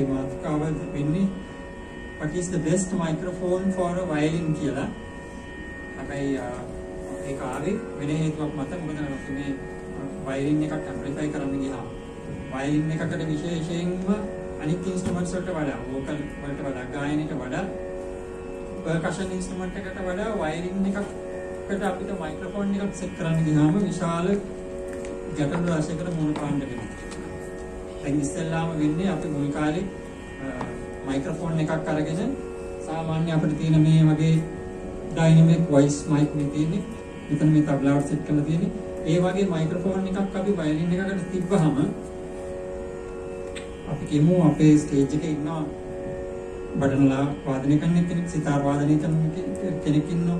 අපේ මාතෘකාව වෙන්නේ what is the best microphone for a violin කියලා. හැබැයි ඒක ආවේ වෙන හේතුවක් මත මොකද අපි මේ වයලින් එකක් ඇම්ප්ලිෆයි කරන්න ගියාම වයලින් එකකට විශේෂයෙන්ම අනිත් ඉන්ස්ට්‍රුමන්ට්ස් වලට වඩා වෝකල් වලට වඩා ගායනයට වඩා පර්කෂන් ඉන්ස්ට්‍රුමන්ට් එකට වඩා වයලින් එකකට අපිට මයික්‍රොෆෝන් එකක් සෙට් කරන්න ගියාම විශාල ගැටලු රාශියකට මුහුණ පාන්න වෙනවා. දැන් ඉස්සෙල්ලාම වෙන්නේ අපි මුල් කාලේ මයික්‍රොෆෝන් එකක් අරගෙන සාමාන්‍ය අපිට තියෙන මේ වගේ ඩයිනමික් වොයිස් මයික් මේ තියෙන්නේ. මෙතන මේ තබ්ලාවට සෙට් කරලා තියෙන්නේ. ඒ වගේ මයික්‍රොෆෝන් එකක් අපි වයලින් එකකට තිබ්බහම අපි කියමු අපේ ස්ටේජ් එකේ ඉන්නවා බඩනලා වාදනය කරන කෙනෙක්, සිතාර් වාදනය කරන කෙනෙක් ඉන්නවා,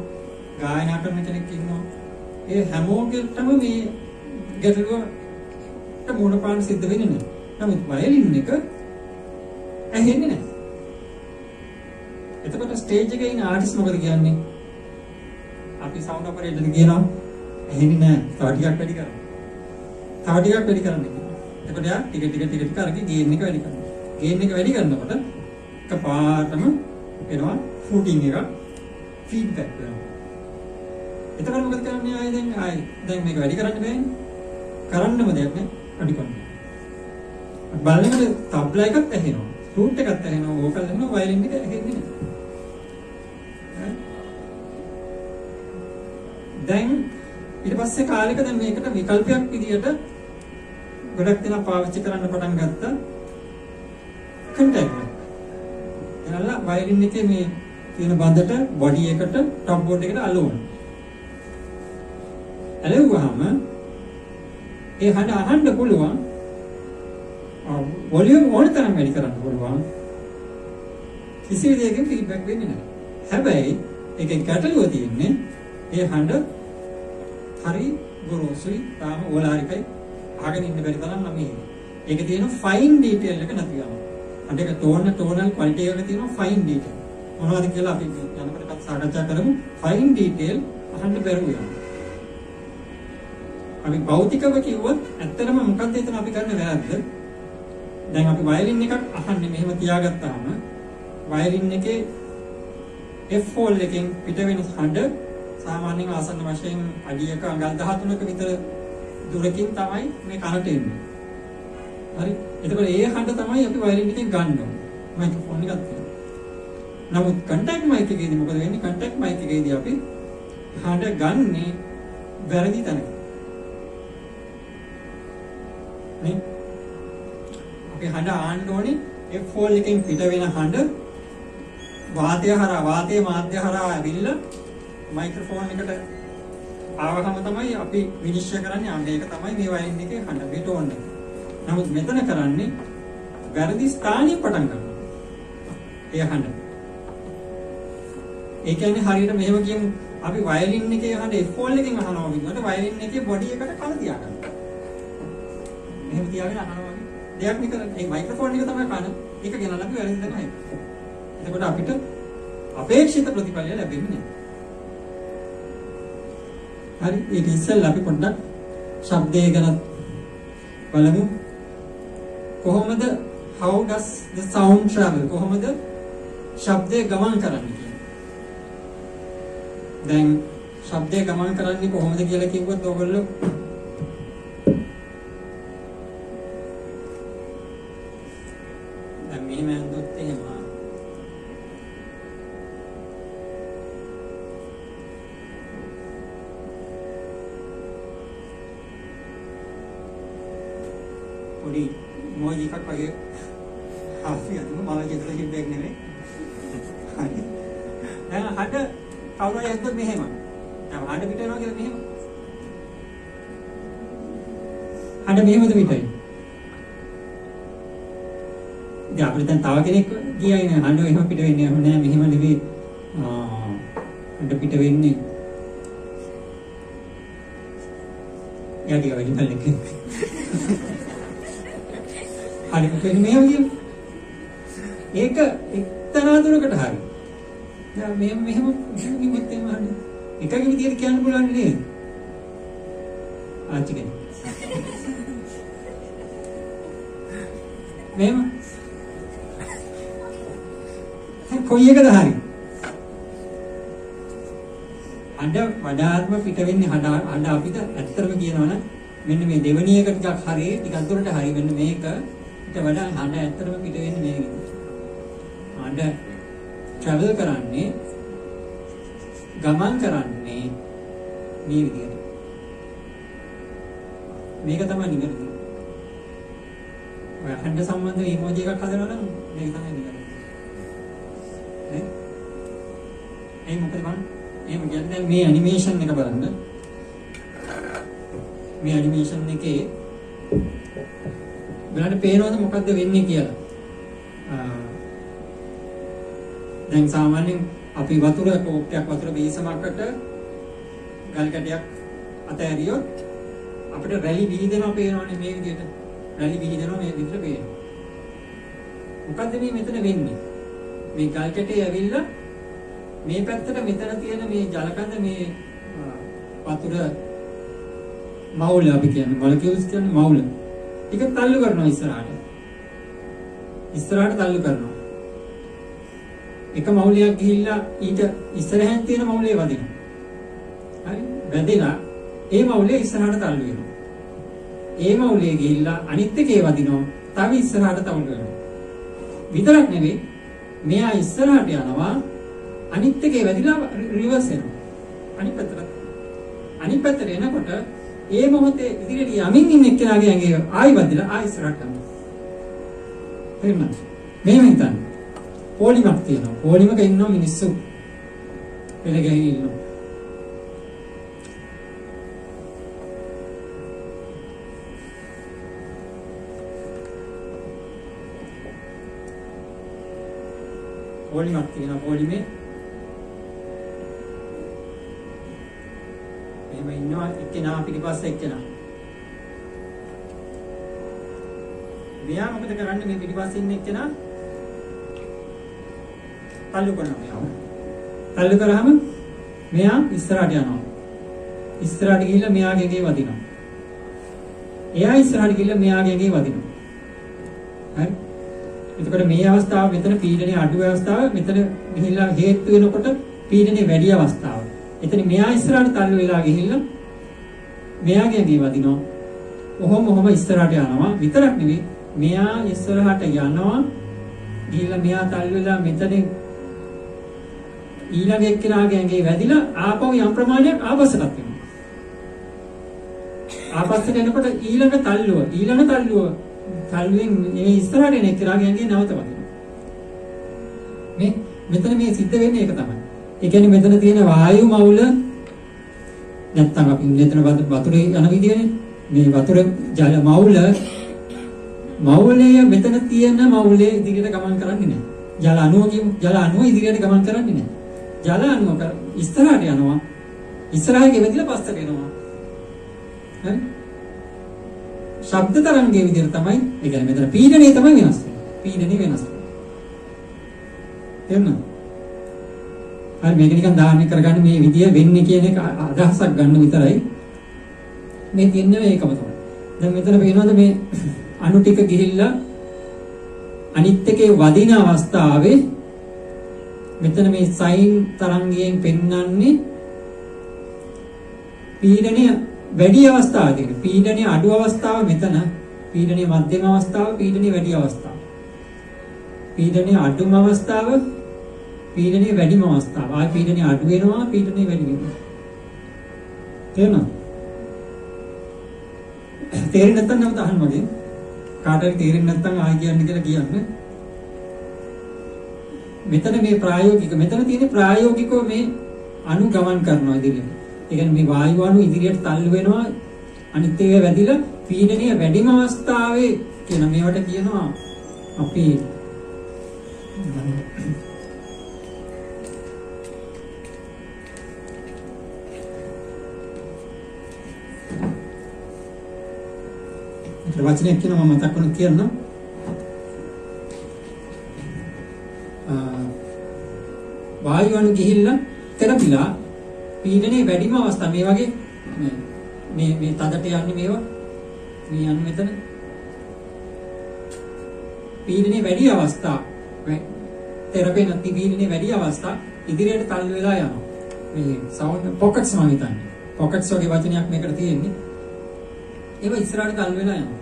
ගායනා කරන කෙනෙක් ඉන්නවා. ඒ හැමෝගෙටම මේ ගැටලුවට මුණ පාන්න සිද්ධ වෙන්නේ නැහැ. නමුත් වයලින් එක ඇහෙන්නේ නැහැ. එතකොට ස්ටේජ් එකේ ඉන්න ආටිස්ට් මොකද කියන්නේ? අපි සවුන්ඩ් ඔපරේටර් කියනවා ඇහෙන්නේ නැහැ. තව ටිකක් වැඩි කරන්න. තව ටිකක් වැඩි කරන්න කියනවා. එතකොට යා ටික ටික ටික ටික අරගෙන ගේන් එක වැඩි කරනවා. ගේන් එක වැඩි කරනකොට එකපාරටම එනවා ෆූටින් එක ෆීඩ්බැක් වෙනවා. එතකොට මොකද කරන්නේ ආයේ දැන් ආයේ දැන් මේක වැඩි කරන්න බෑනේ. කරන්නම දෙයක් නෑ අඩි කරන්න. බලනකොට තබ්ලා එකත් ඇහෙනවා. ෆ්ලූට් එකත් ඇහෙනවා, වෝකල් ඇහෙනවා, වයලින් එක ඇහෙන්නේ නෑ. දැන් ඊට පස්සේ කාලෙක දැන් මේකට විකල්පයක් විදියට ගොඩක් දෙනා පාවිච්චි කරන්න පටන් ගත්තා. කන්ටැක්ට්. එනලා වයලින් එකේ මේ තියෙන බඳට බොඩි එකට ටොප් බෝඩ් එකට අලවන්න. ඇලෙව්වහම ඒ හඬ අහන්න පුළුවන් වොලියුම් ඕන තරම් වැඩි කරන්න පුළුවන් කිසි විදියකින් ෆීඩ්බැක් වෙන්නේ නැහැ. හැබැයි ඒකේ ගැටලුව තියෙන්නේ ඒ හඬ හරි ගොරෝසුයි තාම ඕලාරිකයි අහගෙන ඉන්න බැරි තරම් නම් මේ. ඒක තියෙන ෆයින් ඩීටේල් එක නැති ගම. හඬ එක ටෝන ටෝනල් ක්වලිටි එක තියෙන ෆයින් ඩීටේල්. මොනවද කියලා අපි යනකොට සාකච්ඡා කරමු. ෆයින් ඩීටේල් අහන්න බැරුව යනවා. අපි භෞතිකව කිව්වොත් ඇත්තටම මොකක්ද එතන අපි කරන්න වැරද්ද? දැන් අපි වයලින් එකක් අහන්නේ මෙහෙම තියාගත්තාම වයලින් එකේ F හෝල් එකෙන් පිට වෙන හඬ සාමාන්‍යයෙන් ආසන්න වශයෙන් අඩියක අඟල් 13ක විතර දුරකින් තමයි මේ කනට එන්නේ. හරි. එතකොට ඒ හඬ තමයි අපි වයලින් එකෙන් ගන්න ඕනේ. මයික්‍රොෆෝන් එකක් තියෙනවා. නමුත් කන්ටැක්ට් මයික් එකේදී මොකද වෙන්නේ? කන්ටැක්ට් මයික් එකේදී අපි හඬ ගන්නේ වැරදි තැනක. අපි හඬ ආන්න ඕනේ F හෝල් එකෙන් පිට වෙන හඬ වාතය හරහා වාතයේ මාධ්‍ය හරහා ඇවිල්ලා මයික්‍රොෆෝන් එකට ආවහම තමයි අපි විනිශ්චය කරන්නේ අන්න ඒක තමයි මේ වයින් එකේ හඬ මේ ටෝන් එක. නමුත් මෙතන කරන්නේ වැරදි ස්ථානිය පටන් ගන්නවා. ඒ හඬ. ඒ කියන්නේ හරියට මෙහෙම කියමු අපි වයලින් එකේ හඬ F හෝල් එකෙන් අහනවා විදිහට වයලින් එකේ බොඩි එකට කන තියාගන්නවා. මෙහෙම තියාගෙන අහනවා වගේ දෙයක් නේ කරන්නේ. ඒ මයික්‍රොෆෝන් එක තමයි කන. ඒක ගෙනල්ලා අපි වැරදි දෙනවා ඒක. එතකොට අපිට අපේක්ෂිත ප්‍රතිඵලය ලැබෙන්නේ නැහැ. හරි ඒක ඉස්සෙල්ලා අපි පොඩ්ඩක් ශබ්දය ගැන බලමු. කොහොමද how does the sound travel? කොහොමද ශබ්දය ගමන් කරන්නේ කියන්නේ. දැන් ශබ්දය ගමන් කරන්නේ කොහොමද කියලා කිව්වොත් ඔයගොල්ලෝ දැන් මෙහෙම ඇඳුත් එහෙම පොඩි මොජි එකක් වගේ හාස්‍ය අදුම මම චිත්‍ර ශිල්පියෙක් නෙමෙයි. හරි. දැන් හඩ කවුරු හරි ඇද්දොත් මෙහෙම. දැන් හඩ පිට වෙනවා කියලා මෙහෙම. හඩ මෙහෙමද පිටයි. ඉතින් අපිට දැන් තව කෙනෙක් කියයි නේ හඬ එහෙම පිට වෙන්නේ. නෑ. මෙහෙම නෙවෙයි. ආ හඬ පිට වෙන්නේ. යටි වැඩි බලක හරි මෙන්න මෙහෙම කියමු ඒක එක්තරා දුරකට හරි. දැන් මෙහෙම මෙහෙම කිව්වොත් එහෙම හඬ එකක විදියට කියන්න පුළුවන් නේද කොයි එකද හරි? අඬ වඩාත්ම පිට වෙන්නේ හඩ අඬ අපිට ඇත්තටම කියනවනම් මෙන්න මේ දෙවෙනි එක ටිකක් හරි ටිකක් දුරට හරි මෙන්න මේක ඊට වඩා හඬ ඇත්තටම පිට වෙන්නේ මේ විදිහට. හඬ travel කරන්නේ ගමන් කරන්නේ මේ විදිහට. මේක තමයි නිවැරදි. ඔය හඬ සම්බන්ධව ඉමෝජි එකක් හදනවා නම් මේක තමයි නිවැරදි. එහෙම කියන්නේ මේ ඇනිමේෂන් එක බලන්න. මේ ඇනිමේෂන් එකේ බලන්න පේනවද මොකද්ද වෙන්නේ කියලා. දැන් සාමාන්‍යයෙන් අපි වතුර කෝප්පයක් වතුර බීසමකට ගල් කැටයක් අතෑරියොත් අපිට රැලි විහිදෙනවා පේනවනේ මේ විදිහට. රැලි විහිදෙනවා මේ විදිහට පේනවා. මොකද්ද මේ මෙතන වෙන්නේ? මේ ගල් කැටේ ඇවිල්ලා මේ පැත්තට මෙතන තියෙන මේ ජලකඳ මේ වතුර මවුල අපි කියන්නේ මොලිකියුල්ස් කියන්නේ මවුල. ඒක තල්ලු කරනවා ඉස්සරහට. ඉස්සරහට තල්ලු කරනවා. එක මවුලයක් ගිහිල්ලා ඊට ඉස්සරහින් තියෙන මවුලේ වදිනවා. හරි? වැදිලා ඒ මවුලේ ඉස්සරහට තල්ලු වෙනවා. ඒ මවුලේ ගිහිල්ලා අනිත් එකේ වදිනවා. තව ඉස්සරහට තල්ලු වෙනවා. විතරක් නෙවෙයි මෙයා ඉස්සරහට යනවා අනිත් එකේ වැදිලා රිවර්ස් වෙනවා. අනිත් පැත්තට. අනිත් පැත්තට එනකොට ඒ මොහොතේ ඉදිරියට යමින් ඉන්න එක්කෙනාගේ ඇඟේ ආයි වදිලා ආයි ඉස්සරහට යනවා. තේරුණාද? මෙහෙම හිතන්න. පොලිමක් තියෙනවා. පොලිමක ඉන්නවා මිනිස්සු. පෙළ ගැහි ඉන්නවා. පොලිමක් තියෙනවා. පොලිමේ එහෙම ඉන්නවා එක්කෙනා පිටිපස්සේ එක්කෙනා. මෙයා මොකද කරන්නේ මේ පිටිපස්සේ ඉන්න එක්කෙනා? තල්ලු කරනවා මෙයාව. තල්ලු කරාම මෙයා ඉස්සරහට යනවා. ඉස්සරහට ගිහිල්ලා මෙයාගේ ගේ වදිනවා. එයා ඉස්සරහට ගිහිල්ලා මෙයාගේ ගේ වදිනවා. හරි? එතකොට මේ අවස්ථාව මෙතන පීඩනයේ අඩු අවස්ථාව මෙතන ගිහිල්ලා හේතු වෙනකොට පීඩනයේ වැඩි අවස්ථාව. එතන මෙයා ඉස්සරහට තල්ලු වෙලා ගිහිල්ලා මෙයාගේ ගේ වදිනවා. ඔහොම ඔහොම ඉස්සරහට යනවා. විතරක් නෙවෙයි මෙයා ඉස්සරහට යනවා. ගිහිල්ලා මෙයා තල්ලු වෙලා මෙතනින් ඊළඟ එක්කෙනාගේ ඇඟේ වැදිලා ආපහු යම් ප්‍රමාණයක් ආපස්සට වෙනවා. ආපස්සට එනකොට ඊළඟ තල්ලුව ඊළඟ තල්ලුව තල්ලුවෙන් මේ ඉස්සරහට එන එක්කෙනාගේ ඇඟේ නැවත වදිනවා. මේ මෙතන මේ සිද්ධ වෙන්නේ ඒක තමයි. ඒ කියන්නේ මෙතන තියෙන වායු මවුල නැත්තම් අපි මෙතන වතුරේ යන විදියනේ මේ වතුර ජල මවුල මවුලය මෙතන තියෙන මවුලේ ඉදිරියට ගමන් කරන්නේ නැහැ. ජල අණුව කියමු. ජල අණුව ඉදිරියට ගමන් කරන්නේ නැහැ. ජල අණුව ඉස්සරහට යනවා. ඉස්සරහට ගෙවදිලා පස්සට එනවා. හරි? ශබ්ද තරංගයේ විදිහට තමයි ඒ කියන්නේ මෙතන පීඩනය තමයි වෙනස් වෙන්නේ. පීඩනය වෙනස් වෙනවා. තේරුණාද? හරි මේක නිකන් දාන්න කරගන්න මේ විදිය වෙන්නේ කියන එක අදහසක් ගන්න විතරයි. මේ තියන්නේ මේකම තමයි. දැන් මෙතන පේනවද මේ අණු ටික ගිහිල්ලා අනිත් එකේ වදින අවස්ථාවේ මෙතන මේ සයින් තරංගයෙන් පෙන්වන්නේ පීඩනය වැඩි අවස්ථාවදී පීඩනය අඩු අවස්ථාව මෙතන පීඩනය මධ්‍යම අවස්ථාව පීඩනය වැඩි අවස්ථාව පීඩනය අඩුම අවස්ථාව පීඩනය වැඩිම අවස්ථාව. ආයි පීඩනය අඩු වෙනවා පීඩනය වැඩි වෙනවා. තේරෙනවද තේරෙන්නේ නැත්නම් නැවත අහන්න මගෙන්. කාට හරි තේරෙන්නේ නැත්නම් ආයි කියන්න කියලා කියන්න. මෙතන මේ ප්‍රායෝගික මෙතන තියෙන ප්‍රායෝගිකව මේ අණු ගමන් කරනවා ඉදිරියට. ඒ කියන්නේ මේ වායු අණු ඉදිරියට තල්ලු වෙනවා. අනිත් ඒවා වැඩිලා පීඩනය වැඩිම අවස්ථාවේ කියන මේවට කියනවා අපි වචනයක් කියනවා මම මතක් කරලා කියන්නම්. වායු අණු ගිහිල්ලා තෙරපිලා පීඩනයේ වැඩිම අවස්ථා මේ වගේ මේ මේ තදට යන්නේ මේවා මේ යන්නේ මෙතන පීඩනයේ වැඩි අවස්ථා තෙරපෙන තිබීනේ වැඩි අවස්ථා ඉදිරියට තල්ලු වෙලා යනවා. මේ සවුන්ඩ් පොකට්ස් මම හිතන්නේ. පොකට්ස් වගේ වචනයක් මේකට තියෙන්නේ. ඒව ඉස්සරහට තල්ලු වෙලා යනවා.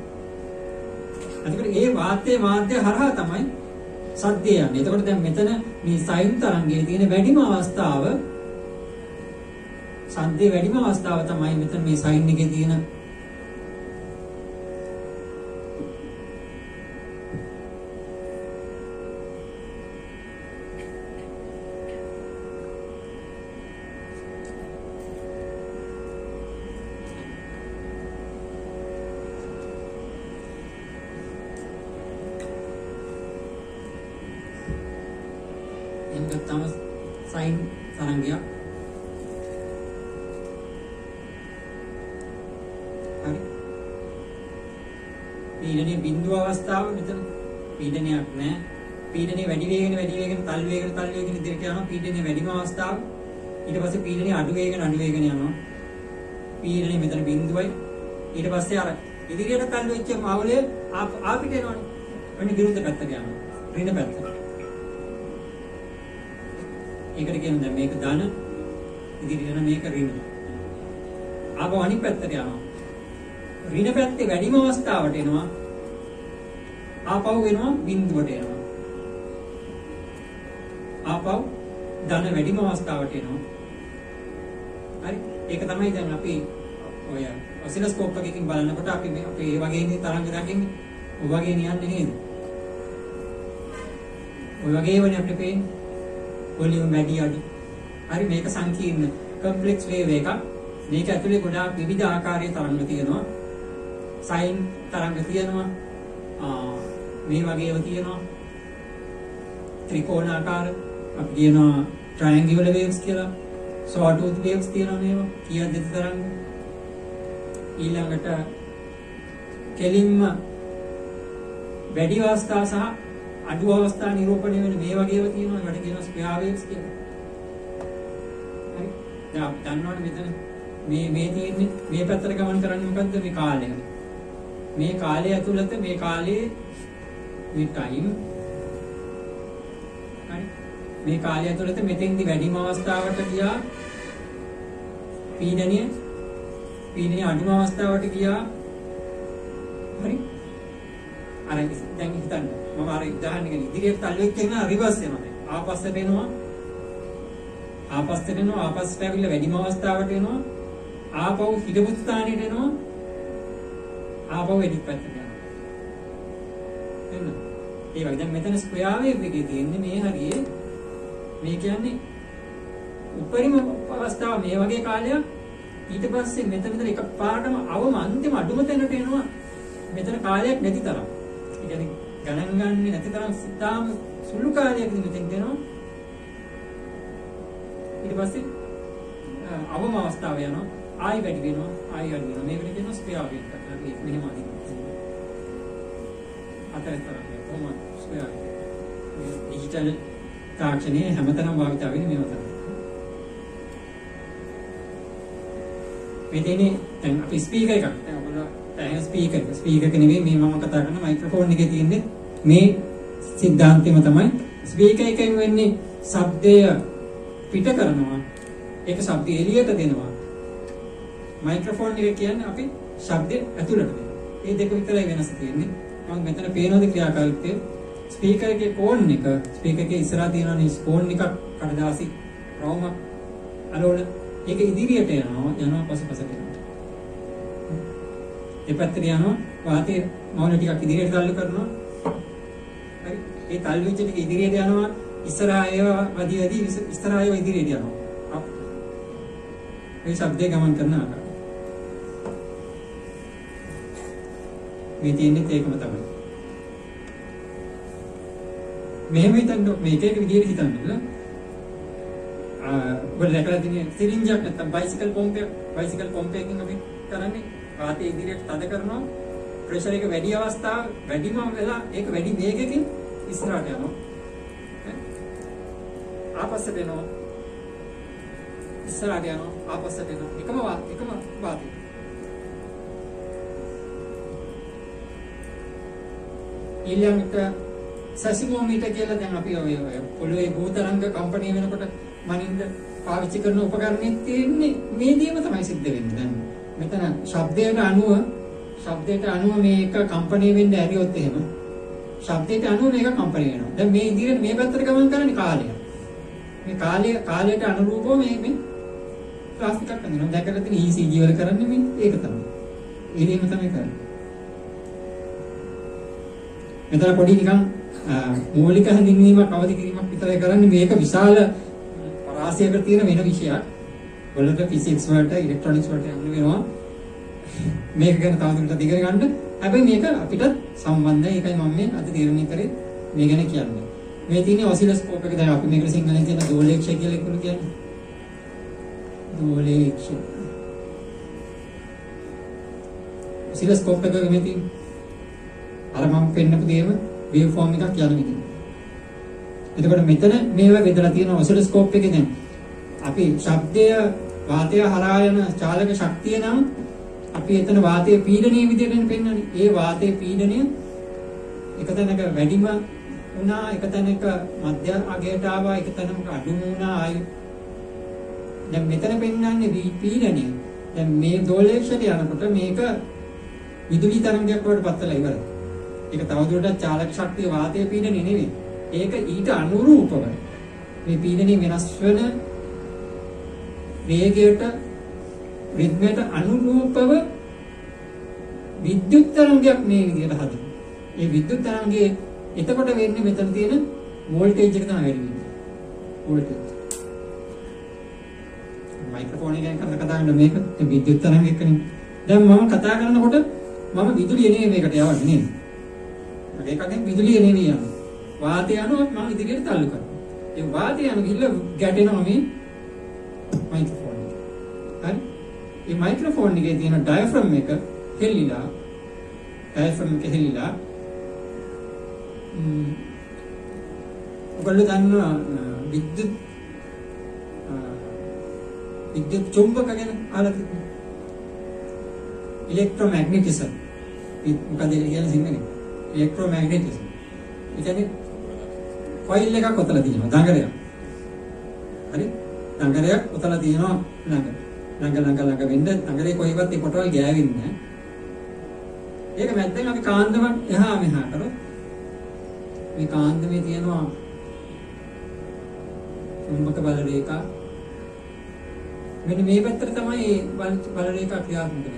එතකොට ඒ වාද්‍ය මාධ්‍ය හරහා තමයි සද්දය යන්නේ. එතකොට දැන් මෙතන මේ සයින් තරංගයේ තියෙන වැඩිම අවස්ථාව සද්දේ වැඩිම අවස්ථාව තමයි මෙතන මේ සයින් එකේ තියෙන ඊට පස්සේ පීඩනය අඩු වේගෙන අඩු වේගෙන යනවා පීඩනය මෙතන බිඳුවයි ඊට පස්සේ අර ඉදිරියට තල් වෙච්ච මාවලේ ආපිට එනවනේ වෙන විරුද්ධ පැත්තට යනවා ඍණ පැත්තට ඒකට කියන දැන් මේක ධන ඉදිරියට යන මේක ඍණ. ආපහු අනිත් පැත්තට යනවා. ඍණ පැත්තේ වැඩිම අවස්ථාවට එනවා. ආපහු වෙනවා බිඳුවට එනවා. ආපහු ධන වැඩිම අවස්ථාවට එනවා. හරි ඒක තමයි දැන් අපි ඔය ඔසිලොස්කෝප් එකකින් බලනකොට අපි අපි මේ වගේ ඉන්නේ තරංග දකින්නේ. ඔය වගේ නියන්නේ නේද? ඔය වගේ වනේ අපිට පේන්නේ. වොලියුම් වැඩි අඩු. හරි මේක සංකීර්ණ කම්ප්ලෙක්ස් වේව් එකක්. මේක ඇතුලේ ගොඩාක් විවිධ ආකාරයේ තරංග තියෙනවා. සයින් තරංග තියෙනවා. මේ වගේ ඒවා තියෙනවා. ත්‍රිකෝණාකාර අපි කියනවා ට්‍රයැන්ගියුලර් වේව්ස් කියලා. සෝටූත් වේව්ස් තියෙනවා මේවා. කීයක් දෙත තරංග. ඊළඟට කෙලින්ම වැඩි අවස්ථා සහ අඩු අවස්ථා නිරූපණය වෙන මේ වගේව තියෙනවා ඒකට කියනවා ස්ක්වෙයාර් වේව්ස් කියලා. හරි. දැන් අපි දන්නවනේ මෙතන මේ මේ තියෙන්නේ මේ පැත්තට ගමන් කරන්නේ මොකද්ද මේ කාලය. මේ කාලය ඇතුළත මේ කාලයේ මේ ටයිම් හරි. මේ කාලය ඇතුළත මෙතෙන්දි වැඩිම අවස්ථාවට ගියා. පීඩනය පීඩනය අඩුම අවස්ථාවට ගියා. හරි. අර දැන් හිතන්න මම අර උදාහරණයකින් ඉදිරියට තල්ලු වෙච්ච එක රිවර්ස් වෙනවා ආපස්සට එනවා. ආපස්සට එනවා ආපස්සට ඇවිල්ලා වැඩිම අවස්ථාවට එනවා. ආපහු හිටපු ස්ථානෙට එනවා. ආපහු එඩිට් පැත්තට යනවා. එන්න. ඒ වගේ. දැන් මෙතන ස්ක්වෙයාර් වේව් එකේ තියෙන්නේ මේ හරියේ මේ කියන්නේ උපරිම අවස්ථාව මේ වගේ කාලයක්. ඊට පස්සේ මෙතන මෙතන එකපාරටම අවම අන්තිම අඩුම තැනට එනවා. මෙතන කාලයක් නැති තරම්. ඒ කියන්නේ ගණන් ගන්නේ නැති තරම් සිතාම සුළු කාලයකදී මෙතෙන් දෙනවා. ඊට පස්සේ අවම අවස්ථාව යනවා. ආයි වැඩි වෙනවා. ආයි වැඩි වෙනවා. මේකට කියනවා ස්ක්වෙයාර් වේව් කියලා අපි මෙහෙම අදිනවා අතරතරක් කොහොමද? ස්ක්වෙයාර් ඩිජිටල් තාක්ෂණයේ හැමතැනම භාවිත වෙන්නේ මේවා තමයි. මේ තියෙන්නේ දැන් අපි ස්පීකර් එකක්. දැන් ඔයගොල්ලෝ දැන් ස්පීකර් එක. ස්පීකර් එක නෙවෙයි මේ මම කතා කරන මයික්‍රොෆෝන් එකේ තියෙන්නේ මේ સિદ્ધාන්තෙම තමයි ස්පීකර් එකෙන් වෙන්නේ ශබ්දය පිට කරනවා. ඒක ශබ්දය එළියට දෙනවා. මයික්‍රොෆෝන් එක කියන්නේ අපි ශබ්දය ඇතුළට දෙනවා. මේ දෙක විතරයි වෙනස තියෙන්නේ. මම මෙතන පේනවද ක්‍රියාකාරීත්වය? ස්පීකර් එකේ කෝන් එක ස්පීකර් එකේ ඉස්සරහා තියෙනවනේ කෝන් එකක් කඩදාසි රවුමක් අරවල ඒක ඉදිරියට යනවා යනවා පසුපසට යනවා දෙපැත්තට යනවා වාතයේ මෞන ටිකක් ඉදිරියට තල්ලු කරනවා. හරි. ඒ තල්ලු වෙච්ච ටික ඉදිරියට යනවා ඉස්සරහා ඒවා වදි වදි ඉස්සරහා ඒවා ඉදිරියට යනවා. මේ ශබ්දේ ගමන් කරන ආකාරය. මේ තියෙන්නේ ඒකම තමයි. මෙහෙම හිතන්න මේක එක විදිහට හිතන්න ඔබ දැකලා තියෙන සිරින්ජයක් නැත්නම් බයිසිකල් පොම්පයක් බයිසිකල් පොම්පයකින් අපි කරන්නේ. වාතය ඉදිරියට තද කරනවා. ප්‍රෙෂර් එක වැඩි අවස්ථාව වැඩිම වෙලා ඒක වැඩි වේගකින් ඉස්සරහට යනවා. ආපස්සට එනවා. ඉස්සරහට යනවා. ආපස්සට එනවා. එකම වාත එකම වාතය ඊළඟට සැසිමෝමීටර් කියලා දැන් අපි ඔය පොළොවේ භූතරංග කම්පණය වෙනකොට මනින්ද පාවිච්චි කරන උපකරණෙත් තියෙන්නේ. මේ දේම තමයි සිද්ධ වෙන්නේ. දැන් මෙතන ශබ්දයට අනුව ශබ්දයට අනුව මේක කම්පණය වෙන්න ඇරියොත් එහෙම ශබ්දයට අනුව මේක කම්පණය වෙනවා. දැන් මේ ඉදිරියට මේ පැත්තට ගමන් කරන්නේ කාලය. මේ කාලය කාලයට අනුරූපව මේ මේ ක්ලාස් එකක් අඳිනවා. දැකලා තියෙන ECG වල කරන්නේ මේ ඒක තමයි. ඒ දේම තමයි කරන්නේ. මෙතන පොඩි නිකන් මූලික හැඳින්වීමක් අවදි කිරීමක් විතරයි කරන්නේ මේක විශාල පරාසයකට තියෙන වෙන විෂයක්. වලට ෆිසික්ස් වලට ඉලෙක්ට්‍රොනික්ස් වලට යන්න වෙනවා. මේක ගැන තවදුරටත් ඉගෙන ගන්න. හැබැයි මේක අපිට සම්බන්ධයි. ඒකයි මම මේ අද තීරණය කරේ මේ ගැන කියන්නේ. මේ තියෙන ඔසිලොස්කෝප් එක දැන් අපි මේකට සිංහලෙන් කියන දෝලේක්ෂය කියලා එකතු කියන්නේ. දෝලේක්ෂය. ඔසිලොස්කෝප් එක මේ තියෙන අර මම පෙන්නපු දේම වේව් ෆෝම් එකක් යන විදිහ. එතකොට මෙතන මේවා බෙදලා තියෙන ඔසිලොස්කෝප් එකේ දැන් අපි ශබ්දය වාතය හරහා යන චාලක ශක්තිය නම් අපි එතන වාතයේ පීඩනීය විදිහටනේ පෙන්වන්නේ. ඒ වාතයේ පීඩනය එක තැනක වැඩිම වුණා, එක තැනක මධ්‍ය අගයට ආවා, එක තැනක අඩු වුණා ආයි. දැන් මෙතන පෙන්වන්නේ පීඩනය. දැන් මේ දෝලේක්ෂයට යනකොට මේක විදුලි තරංගයක් වඩ පත්තලා ඉවරයි. ඒක තවදුරටත් චාලක ශක්තිය වාතයේ පීඩනය නෙවෙයි. ඒක ඊට අනුරූපව මේ පීඩනය වෙනස් වෙන වේගයට රිද්මයට අනුරූපව විද්‍යුත් තරංගයක් මේ විදිහට හදනවා. ඒ විද්‍යුත් තරංගයේ එතකොට වෙන්නේ මෙතන තියෙන වෝල්ටේජ් එක තමයි වැඩි වෙන්නේ. වෝල්ටේජ්. මයික්‍රොෆෝන් එකෙන් කතා කරන මේක විද්‍යුත් තරංග එක්කනේ. දැන් මම කතා කරනකොට මම විදුලිය නෙමෙයි මේකට යවන්නේ නේද? ඒකෙන් විදුලිය නෙමෙයි යන්නේ. වාතය අනුව මම ඉදිරියට තල්ලු කරනවා. ඒ වාතය අනුව ගිහිල්ලා ගැටෙනවා මේ මයික්‍රොෆෝන් එක. හරි? මේ මයික්‍රොෆෝන් එකේ තියෙන ඩයෆ්‍රම් එක හෙල්ලිලා ඩයෆ්‍රම් එක හෙල්ලිලා ම්ම් ඔයගොල්ලෝ දන්නවා විද්‍යුත් විද්‍යුත් චුම්බක ගැන අහලා තියෙනවා. ඉලෙක්ට්‍රොමැග්නටිසම්. මොකද කියන්නේ සිංහලෙන්? ඉලෙක්ට්‍රොමැග්නටිසම්. ඒ කියන්නේ කොයිල් එකක් ඔතලා තියෙනවා දඟරයක්. හරි? දඟරයක් ඔතලා තියෙනවා ළඟ. ළඟ ළඟ ළඟ වෙන්න දඟරේ කොයිවත් ඒ කොටවල් ගෑවෙන්නේ නැහැ. ඒක මැද්දෙන් අපි කාන්දම එහා මෙහා කරොත් මේ කාන්දමේ තියෙනවා චුම්බක බල රේඛා මෙන්න මේ පැත්තට තමයි බල රේඛා ක්‍රියාත්මක වෙන්නේ.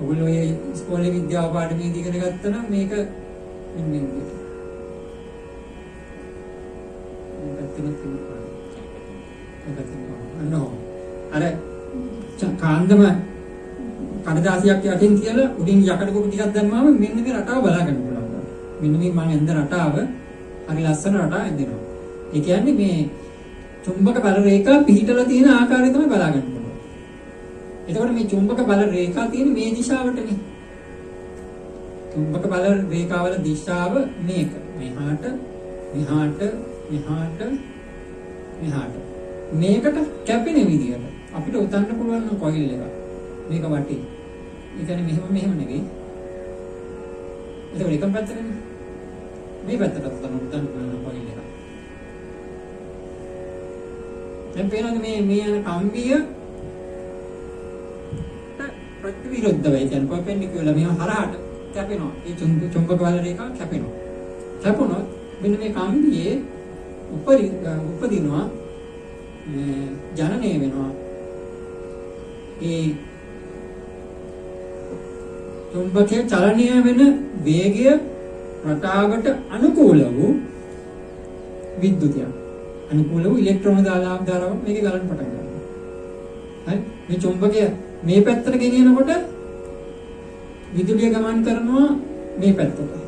ඔයගොල්ලෝ ඒ ඉස්කෝලේ විද්‍යාව පාඩමේදී ඉගෙන ගත්තා නම් මේක මෙන්න මේ විදිහට. පැත්තෙන් තියෙනවා. අන්නෝ අර කාන්දම කඩදාසියක් යටින් තියලා උඩින් යකඩ කොට ටිකක් දැම්මම මෙන්න මේ රටාව බලා ගන්න පුළුවන්. මෙන්න මේ මම ඇඳ රටාව හරි ලස්සන රටාවක් ඇඳෙනවා. ඒ කියන්නේ මේ චුම්බක බල රේඛා පිහිටලා තියෙන ආකාරය තමයි බලා ගන්න පුළුවන්. එතකොට මේ චුම්බක බල රේඛා තියෙන මේ දිශාවටනේ. චුම්බක බල රේඛාවල දිශාව මේක. මෙහාට මෙහාට මෙහාට මෙහාට. මේකට කැපෙන විදියට අපිට උතන්න පුළුවන් නම් කොයිල් එක මේක වටේ. ඒ කියන්නේ මෙහෙම මෙහෙම නෙවෙයි. ඒක එකම පැත්තනේ මේ පැත්තට උතන්න උතන්න පුළුවන් කොයිල් එක දැන් පේනවද මේ මේ යන කම්බිය ප්‍රතිවිරුද්ධව ඒ කියන්නේ පර්පෙන්ඩිකියුලර් මෙහෙම හරහාට කැපෙනවා. ඒ චුම්බක බල රේඛාව කැපෙනවා. කැපුණොත් මෙන්න මේ කම්බියේ උපරි උපදිනවා ජනනය වෙනවා. ඒ චුම්බකයේ චලනය වෙන වේගය රටාවට අනුකූල වූ විද්‍යුතයක්. අනුකූල වූ ඉලෙක්ට්‍රෝන දාලා දාලා මේක ගලන්න පටන් ගන්නවා. හරි? මේ චුම්බකය මේ පැත්තට ගෙනියනකොට විදුලිය ගමන් කරනවා මේ පැත්තට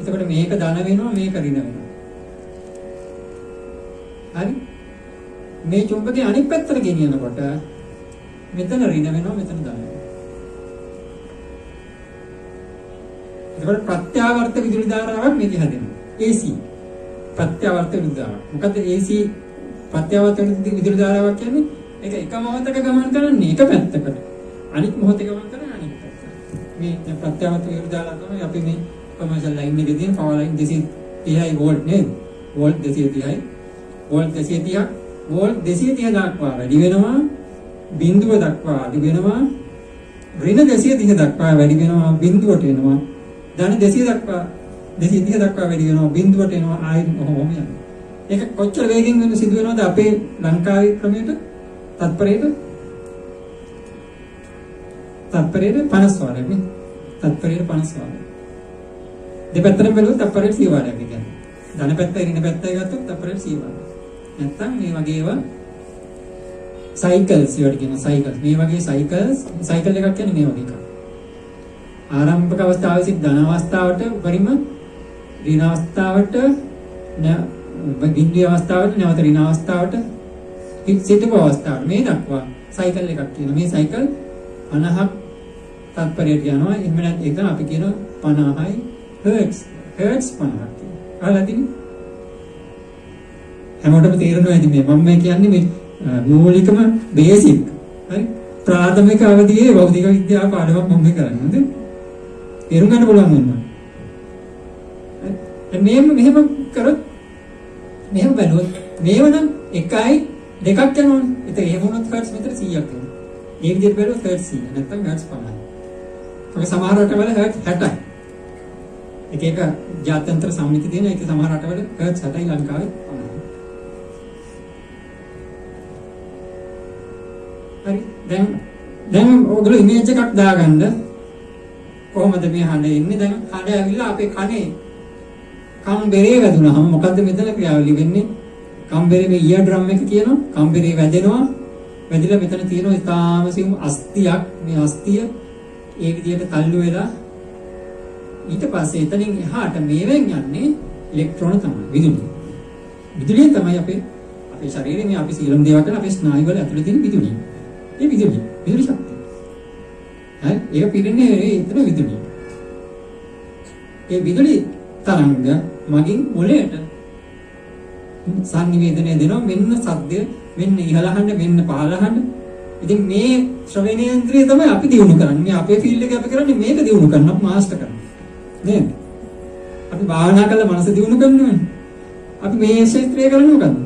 එතකොට මේක ධන වෙනවා මේක ඍණ වෙනවා. හරි? මේ චුම්බකේ අනිත් පැත්තට ගෙනියනකොට මෙතන ඍණ වෙනවා මෙතන ධන වෙනවා. එතකොට ප්‍රත්‍යාවර්ත විදුලි ධාරාවක් මේක හැදෙනවා. AC ප්‍රත්‍යාවර්ත විදුලි ධාරාව. මොකද AC ප්‍රත්‍යාවර්ත විදුලි ධාරාවක් කියන්නේ ඒක එක මොහොතක ගමන් කරන්නේ එක පැත්තකට. අනිත් මොහොතේ ගමන් කරන්නේ අනිත් පැත්තට. මේ ප්‍රත්‍යවර්ත විරුද්ධ දාලා තමයි අපි මේ කොමර්ෂල් ලයින් එකේ තියෙන පවර් ලයින් 230යි වෝල්ට් නේද? වෝල්ට් 230යි. වෝල්ට් 230ක් වෝල්ට් 230 දක්වා වැඩි වෙනවා. බිඳුව දක්වා අඩු වෙනවා. ඍණ 230 දක්වා වැඩි වෙනවා බිඳුවට එනවා. ධන 200 දක්වා 230 දක්වා වැඩි වෙනවා බිඳුවට එනවා ආයෙත් ඔහොම යනවා. ඒක කොච්චර වේගෙන් වෙන සිදු වෙනවද අපේ ලංකාවේ ක්‍රමයට? තත්පරයට තත්පරයට 50 වාරයක් නේ. තත්පරයට 50 වාරයක්. දෙපැත්තටම බැලුවොත් තත්පරයට 100 වාරයක් කියන්නේ. ධන පැත්ත ඍණ පැත්තයි ගත්තොත් තත්පරයට 100 වාරයක්. නැත්තම් මේ වගේ ඒවා සයිකල්ස් ඒවට කියන සයිකල්ස්. මේ වගේ සයිකල්ස් සයිකල් එකක් කියන්නේ මේ වගේ එකක්. ආරම්භක අවස්ථාවේ සිට ධන අවස්ථාවට උපරිම ඍණ අවස්ථාවට බිඳුවේ අවස්ථාවට නැවත ඍණ අවස්ථාවට සිටපු අවස්ථාවට. මේ දක්වා සයිකල් එකක් කියන මේ සයිකල් 50ක් තත්පරයට යනවා. එහෙම නැත්නම් ඒක අපි කියන 50යි හර්ට්ස් හර්ට්ස් 50ක් කියනවා. අහලාදී හැමෝටම තේරෙනවා ඇති මේ. මම මේ කියන්නේ මේ මූලිකම බේසික් හරි? ප්‍රාථමික අවධියේ භෞතික විද්‍යාව පාඩමක් මම කරන්නේ. හරිද? තේරුම් ගන්න පුළුවන් වෙනවා. හරි? මෙහෙම මෙහෙම කරොත් මෙහෙම බලුවොත් මේව නම් 1යි දෙකක් යනවනේ. ඒත් එහෙම වුණොත් හර්ට්ස් මෙතන 100ක් වෙනවා. ඒ විදිහට බැලුවොත් හර්ට්ස් 100 නැත්නම් හර්ට්ස් 50යි. ඔක සමහර රටවල හර්ට්ස් 60යි. එක එක ජාත්‍යන්තර සමිති තියෙන ඒක සමහර රටවල හර්ට්ස් 60යි ලංකාවේ 50යි. හරි දැන් දැන් ඔයගොල්ලෝ ඉමේජ් එකක් දාගන්න කොහොමද මේ හඬ එන්නේ දැන් හඬ ඇවිල්ලා අපේ කනේ කම්බරේ වැදුනහම මොකද්ද මෙතන ක්‍රියාවලිය වෙන්නේ? කම්බරේ මේ ඉයර් ඩ්‍රම් එක කියනවා කම්බරේ වැදෙනවා. වැදිලා මෙතන තියෙනවා ඉතාම සියුම් අස්තියක්. මේ අස්තිය ඒ විදිහට තල්ලු වෙලා ඊට පස්සේ එතනින් එහාට මේවෙන් යන්නේ ඉලෙක්ට්‍රෝන තමයි විදුලිය විදුලිය තමයි අපේ අපේ ශරීරයේ මේ අපි සීලම් දේවල් කරන අපේ ස්නායු වල ඇතුලේ තියෙන විදුලිය ඒ විදුලිය විදුලි ශක්තිය. හරි? ඒක පිරෙන්නේ එතන විදුලිය ඒ විදුලි තරංග මගින් මොළයට සංනිවේදනය දෙනවා. මෙන්න සද්දය මෙන්න ඉහළහඬ මෙන්න පහළහඬ. ඉතින් මේ ශ්‍රවණේන්ද්‍රිය තමයි අපි දිනු කරන්නේ. මේ අපේ ෆීල්ඩ් එක අපි කරන්නේ මේක දිනු කරනවා මාස්ටර් කරනවා. නේද? අපි භාවනා කරලා මනස දිනු කරනවනේ අපි මේ ක්ෂේත්‍රය කරන්නේ මොකද්ද?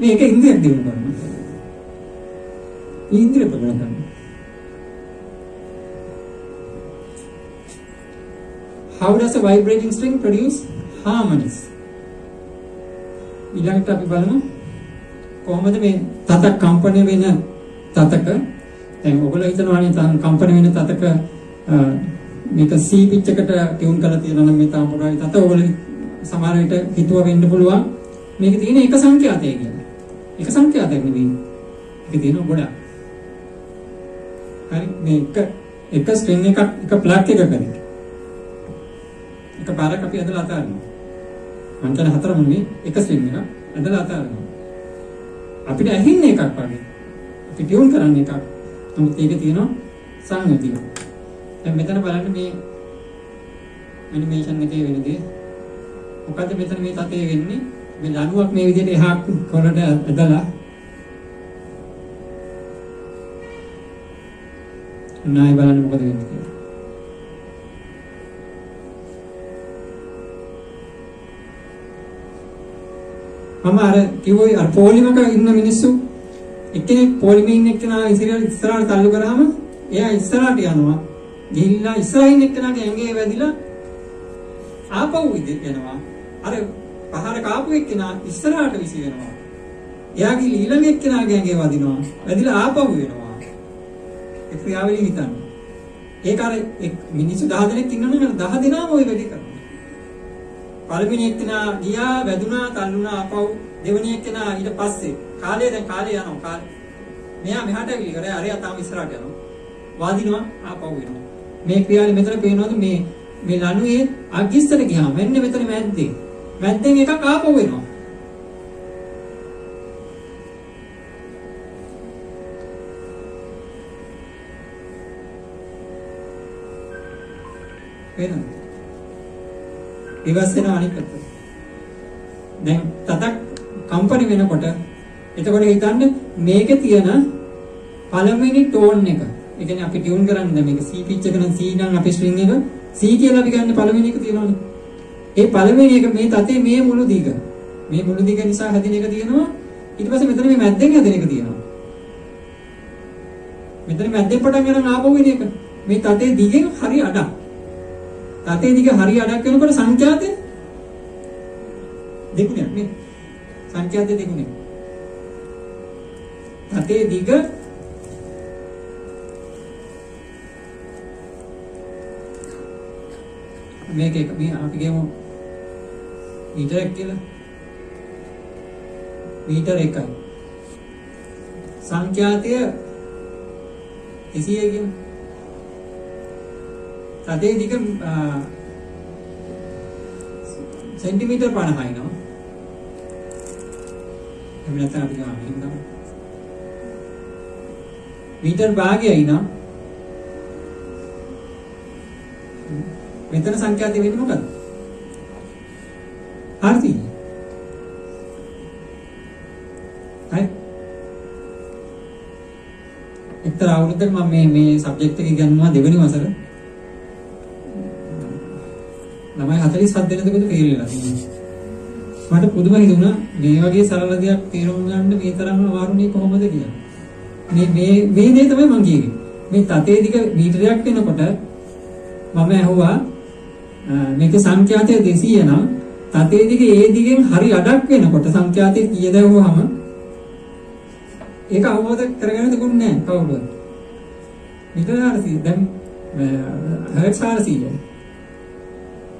මේක ඉන්ද්‍රියක් දිනු කරනවා. ඉන්ද්‍රිය ප්‍රගුණ කරනවා. How does a vibrating string produce? Harmonies ඊළඟට අපි බලමු කොහොමද මේ තතක් කම්පණය වෙන තතක දැන් ඔයගොල්ලෝ හිතනවානේ තන් කම්පණය වෙන තතක මේක C පිච් එකට ටියුන් කරලා තියෙනවා නම් මේ තාම පොඩි තත ඔයගොල්ලෝ සමහර විට හිතුව වෙන්න පුළුවන් මේක තියෙන එක සංඛ්‍යාතය කියලා. එක සංඛ්‍යාතයක් නෙවෙයි. ඒක තියෙන ගොඩක්. හරි මේ එක එක ස්ට්‍රින්ග් එකක් එක ප්ලග් එකකදී එක පාරක් අපි ඇදලා අතාරිනවා. මං කියන හතරම නෙවෙයි එක ස්ට්‍රින්ග් එකක් ඇදලා අතාරිනවා. අපිට ඇහින්නේ එකක් වගේ. අපි ටියුන් කරන්නේ එකක්. නමුත් ඒක තියෙනවා සංගතිය. දැන් මෙතන බලන්න මේ ඇනිමේෂන් එකේ වෙන දේ. මොකද මෙතන මේ තතේ වෙන්නේ මේ ලණුවක් මේ විදිහට එහා කොරට ඇදලා නායි බලන්න මොකද වෙන්නේ කියලා. මම අර කිව්වේ අර පොලිමක ඉන්න මිනිස්සු එක්කෙනෙක් පොලිමේ ඉන්න එක්කෙනා ඉස්සරහට ඉස්සරහට තල්ලු කරාම එයා ඉස්සරහට යනවා. ගිහිල්ලා ඉස්සරහින් එක්කෙනාගේ ඇඟේ වැදිලා ආපහු ඉදිරියට යනවා. අර පහර කාපු එක්කෙනා ඉස්සරහට විසි වෙනවා. එයාගේ ඊළඟ එක්කෙනාගේ ඇඟේ වදිනවා. වැදිලා ආපහු වෙනවා. ඒ ක්‍රියාවලිය හිතන්න. ඒක අර මිනිස්සු 10 දෙනෙක් ඉන්නවනේ 10 දෙනාම ওই වැඩේ කරනවා. පළවෙනි එක්කෙනා ගියා වැදුනා තල්ලුණා ආපහු දෙවෙනි එක්කෙනා ඊට පස්සේ කාලය දැන් කාලය යනවා. කාලය මෙයා මෙහාට ඇවිල්ලි කරේ අරයා තාම ඉස්සරහට යනවා. වාදිනවා ආපහු වෙනවා මේ ක්‍රියාවේ මෙතන පේනවද? මේ මේ ලණුවේ අගිස්සට ගියාම මෙන්න මෙතන මැද්දේ. මැද්දෙන් එකක් ආපහු වෙනවා වෙනවා රිවර්ස් වෙනවා අනිත් පැත්තට. දැන් තතක් කම්පැනි වෙනකොට එතකොට හිතන්න මේකේ තියෙන පළවෙනි ටෝන් එක ඒ කියන්නේ අපි ටියුන් කරන්නේ මේක C pitch එක නම් C නම් අපේ string එක C කියලා අපි ගන්න පළවෙනි එක තියෙනවනේ. ඒ පළවෙනි එක මේ තතේ මේ මුළු දිග. මේ මුළු දිග නිසා හැදින එක තියෙනවා. ඊට පස්සේ මෙතන මේ මැද්දෙන් හැදෙන එක තියෙනවා. මෙතන මැද්දෙන් පටන් ගන්න ආපහු වෙන එක. මේ තතේ දිගෙන් හරි අඩක්. තතේ දිග හරි අඩක් වෙනකොට සංඛ්‍යාතේ දෙගුණයක් නේ. සංඛ්‍යාතේ දෙගුණයක්. තතේ දිග මේක එක මේ අපි කියමු මීටරයක් කියලා. මීටර එකයි. සංඛ්‍යාතය 200 කියන. තදේ දිග සෙන්ටිමීටර් 50යි නෝ. එහෙම නැත්නම් අපි ගාම හින්දා. මීටර් භාගයයි නෝ. මෙතන සංඛ්‍යාතය වෙන්නේ මොකද්ද? හරි. හරි. එක්තරා අවුරුද්දක මම මේ මේ සබ්ජෙක්ට් එක ඉගෙනුවා දෙවෙනි වසර. ළමයි 47 දෙනෙකුට ෆේල් වෙලා තියෙනවා. මට පුදුම හිතුණා මේ වගේ සරල දෙයක් තේරුම් ගන්න මේ තරම්ම අමාරුනේ කොහොමද කියලා. මේ මේ මේ දේ තමයි මම කියේ. මේ තතේ දිග මීටරයක් වෙනකොට මම ඇහුවා මේකේ සංඛ්‍යාතය 200 නම් තතේ දිගේ ඒ දිගෙන් හරි අඩක් වෙනකොට සංඛ්‍යාතය කීයද ඇහුවහම ඒක අවබෝධ කරගන්න තිබුණේ නැහැ කවුරුත්. විතරාරසි දැන් හර්ට්ස් 400.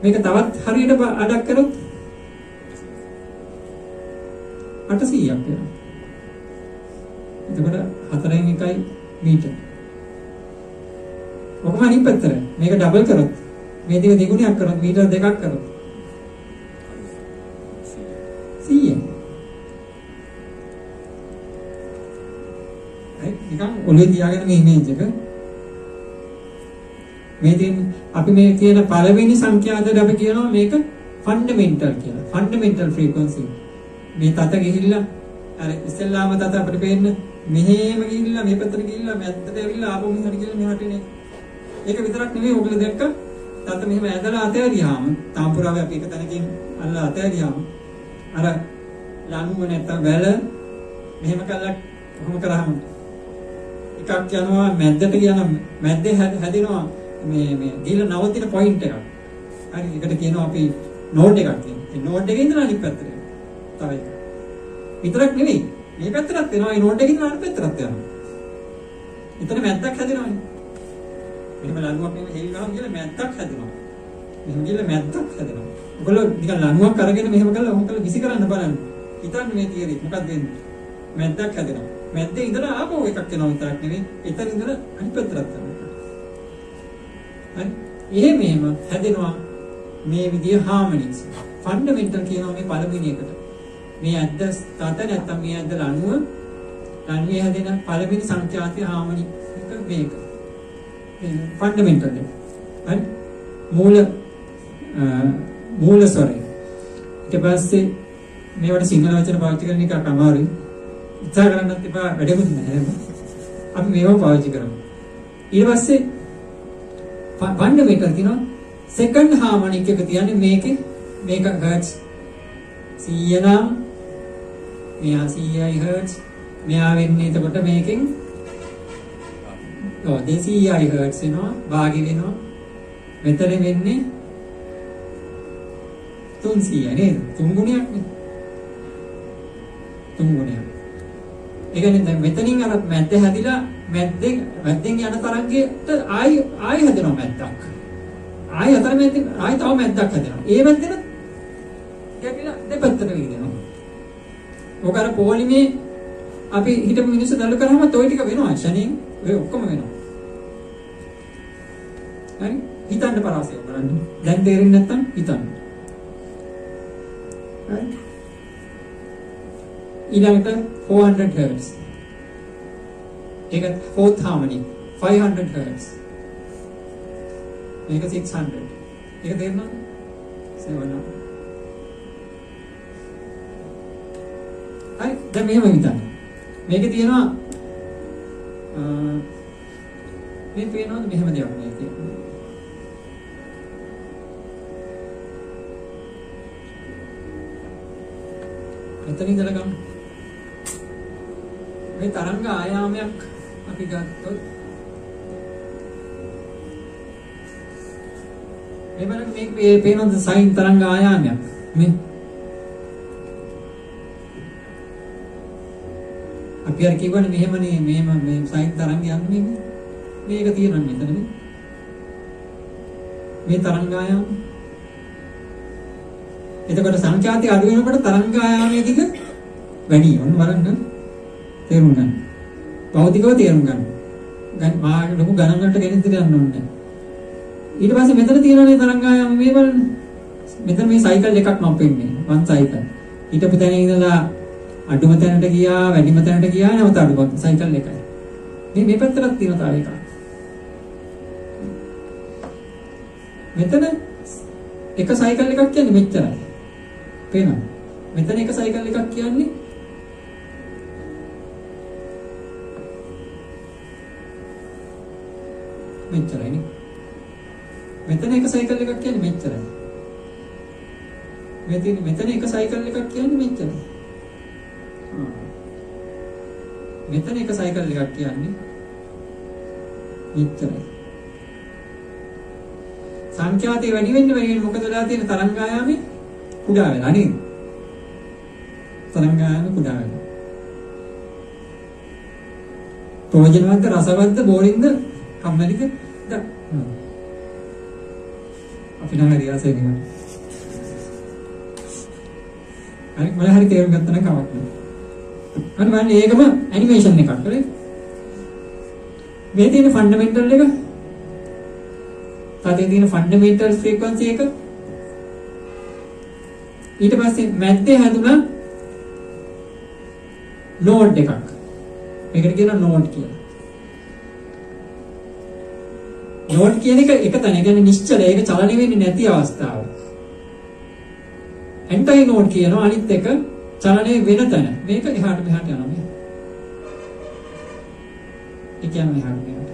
මේක තවත් හරියට අඩක් කරොත් 800ක් වෙනවා. එතකොට 4න් 1යි මීටර. ඔකම අනිත් පැත්තට මේක ඩබල් කරොත් මේ දෙක දෙගුණයක් කරොත් මීටර දෙකක් කරොත් 100. හරි නිකන් ඔළුවේ තියාගෙන මේ ඉමේජ් එක මේ තියෙන අපි මේ කියන පළවෙනි සංඛ්‍යාතයට අපි කියනවා මේක ෆන්ඩමෙන්ටල් කියලා. Fundamental frequency. මේ තත ගිහිල්ලා අර ඉස්සෙල්ලාම තත අපිට පේන්න මෙහෙම ගිහිල්ලා මේ පැත්තට ගිහිල්ලා මැද්දට ඇවිල්ලා ආපහු මෙහාට ගිහිල්ලා මෙහාට එන ඒක විතරක් නෙවෙයි ඔයගොල්ලෝ දැක්ක තත මෙහෙම ඇදලා අතෑරියාම තාම්පුරාවේ අපි එක තැනකින් අල්ලලා අතෑරියාම අර ලණුව නැත්තම් වැල මෙහෙම කළා කොහොම කරාම එකක් යනවා මැද්දට යන මැද්දේ හැදෙනවා මේ මේ ගිහලා නවතින පොයින්ට් එකක්. හරි ඒකට කියනවා අපි නෝඩ් එකක් කියලා. ඒ නෝඩ් එකේ ඉඳලා අනිත් පැත්තට යනවා. තව එක. විතරක් නෙවෙයි. මේ පැත්තටත් එනවා. ඒ නෝඩ් එකේ ඉඳලා අනිත් පැත්තටත් යනවා. එතන මැද්දක් හැදෙනවානේ. මෙහෙම ලණුවක් මෙහෙම හෙල් ගහම කියලා මැද්දක් හැදෙනවා. මෙහෙම කියලා මැද්දක් හැදෙනවා. ඔයගොල්ලෝ නිකන් ලණුවක් අරගෙන මෙහෙම කරලා ඔහොම කරලා විසි කරන්න බලන්න. හිතන්න මේ තියරි මොකක්ද වෙන්නේ? මැද්දක් හැදෙනවා. මැද්දේ ඉඳලා ආපහු එකක් එනවා විතරක් නෙවෙයි. එතන ඉඳලා අනිත් පැත්තට යනවා. හරි. එහෙම එහෙම හැදෙනවා මේ විදිය හාමනික්ස්. ෆන්ඩමෙන්ටල් කියනවා මේ පළවෙනි එකට. මේ ඇද්ද තත නැත්තම් මේ ඇද්ද ලණුව ලණුවේ හැදෙන පළවෙනි සංඛ්‍යාතය හාමනික් එක මේක. ෆන්ඩමෙන්ටල් එක. හරි. මූල මූල ස්වරය. ඊට පස්සේ මේවට සිංහල වචන පාවිච්චි කරන එක අමාරුයි. ඉච්ඡා කරන්නත් එපා වැඩකුත් නැහැ. අපි මේවා පාවිච්චි කරමු. ඊට පස්සේ ෆන්ඩමෙන්ටල් කියනවා සෙකන්ඩ් හාමොනික් එක තියන්නේ මේකේ. මේක හර්ට්ස් 100 නම් මෙයා 100යි හර්ට්ස් මෙයා වෙන්නේ එතකොට මේකෙන්. ඔව් 200යි හර්ට්ස් වෙනවා භාගි වෙනවා. මෙතන වෙන්නේ 300 නේද? තුන් ගුණයක් නේ. තුන් ගුණයක්. ඒ කියන්නේ දැන් මෙතනින් අර මැද්ද හැදිලා මැද්දෙන් මැද්දෙන් යන තරංගයට ආයි ආයි හැදෙනවා මැද්දක්. ආයි අතර මැද්දෙන් ආයි තව මැද්දක් හැදෙනවා. ඒ මැද්දෙන ගැටිලා දෙපැත්තට විදිනවා. ඔක අර පොලිමේ අපි හිටපු මිනිස්සු දල්ලු කරාම toy ටික වෙනවා ෂණින් ඔය ඔක්කොම වෙනවා. හරි හිතන්න පරාසය බලන්න. දැන් තේරෙන්නේ නැත්තම් හිතන්න. හරි ඊළඟට 400 Hz. ඒක fourth harmony 500 Hz. මේක 600. ඒක තේරෙනවද? සෙවන. හරි දැන් මෙහෙම හිතන්න. මේකේ තියෙනවා මේ පේනවද මෙහෙම දෙයක් මේ කියන්නේ. මෙතන ඉඳලා ගමු. මේ තරංග ආයාමයක් අපි ගත්තොත් මේ බලන්න මේක මේ පේනවද සයින් තරංග ආයාමයක්? මේ අපි අර කිව්වනේ මෙහෙමනේ මෙහෙම මේ සයින් තරංග යන්නේ මේක තියෙනවා මෙතන මේ මේ තරංග ආයාම. එතකොට සංඛ්‍යාතය අඩු වෙනකොට තරංග ආයාමයේ දිග වැඩි. වෙනවා බලන්න. තේරුම් ගන්න. භෞතිකව තේරුම් ගන්න. දැන් මා ලොකු ගණන් වලට ගෙනිත් ගන්න ඕනේ. ඊට පස්සේ මෙතන තියෙනනේ තරංග ආයාම මේ බලන්න. මෙතන මේ සයිකල් එකක් මම පෙන්නේ. වන් සයිකල්. ඊටපු තැන ඉඳලා අඩුම තැනට ගියා, වැඩිම තැනට ගියා නැවත අඩුම සයිකල් එකයි. මේ මේ පැත්තටත් තියෙන තව එකක්. මෙතන එක සයිකල් එකක් කියන්නේ මෙච්චරයි. පේනවද? මෙතන එක සයිකල් එකක් කියන්නේ මෙච්චරයි නේ. මෙතන එක සයිකල් එකක් කියන්නේ මෙච්චරයි. මෙතන මෙතන එක සයිකල් එකක් කියන්නේ මෙච්චරයි. මෙතන එක සයිකල් එකක් කියන්නේ මෙච්චරයි. සංඛ්‍යාතය වැඩි වෙන්න වැඩි වෙන්න මොකද වෙලා තියෙන තරංගායාමේ කුඩා වෙලා නේද? තරංගායාමේ කුඩා වෙනවා. ප්‍රයෝජනවන්ත රසවන්ත බෝරින්ද කම්මැලිද? අපි නම් හරි ආසයි නේ. හරි මම හරි තේරුම් ගත්තා නම් කමක් නෑ. අන්න බලන්න ඒකම ඇනිමේෂන් එකක් හරි. මේ තියෙන ෆන්ඩමෙන්ටල් එක තාතේ තියෙන ෆන්ඩමෙන්ටල් ෆ්‍රීකවන්සි එක ඊට පස්සේ මැද්දේ හැදුනා නෝඩ් එකක්. මේකට කියනවා නෝඩ් කියලා. නෝඩ් කියන එක එක තැන. ඒ කියන්නේ නිශ්චල ඒක චලනය වෙන්නේ නැති අවස්ථාව. ඇන්ටයි නෝඩ් කියනවා අනිත් එක චලනය වෙන තැන. මේක එහාට මෙහාට යනවා මේ. ඒ කියන්නේ එහාට මෙහාට.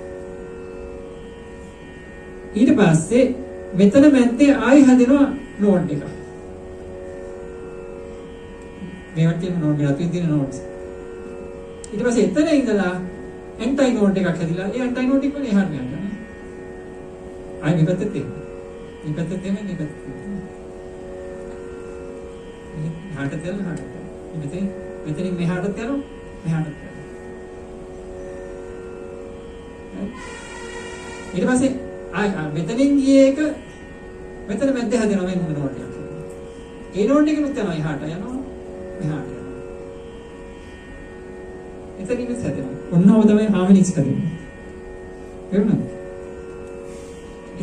ඊට පස්සේ මෙතන මැද්දේ ආයි හැදෙනවා නෝඩ් එකක්. මේවට කියන නෝඩ් එක අතුරින් තියෙන නෝඩ්ස්. ඊට පස්සේ එතන ඉඳලා ඇන්ටයි නෝඩ් එකක් හැදිලා ඒ ඇන්ටයි නෝඩ් එක වල එහාට මෙහාට යනවා. ආයි මේ පැත්තේ තියෙන. මේ පැත්තේ තියෙන මේ පැත්තේ තියෙන. මෙහාට තියෙන මෙහාට තියෙන. මෙතෙන් මෙතනින් මෙහාට යනවා මෙහාට යනවා. ඊට පස්සේ ආ මෙතනින් ගියේ එක මෙතන මැද්ද හැදෙනවා මේ මොන නෝට් එකක්. ඒ නෝට් එකෙනුත් යනවා එහාට යනවා මෙහාට යනවා. එතනින් හැදෙනවා. ඔන්නව තමයි හාමනික්ස් කරන්නේ. එවනද?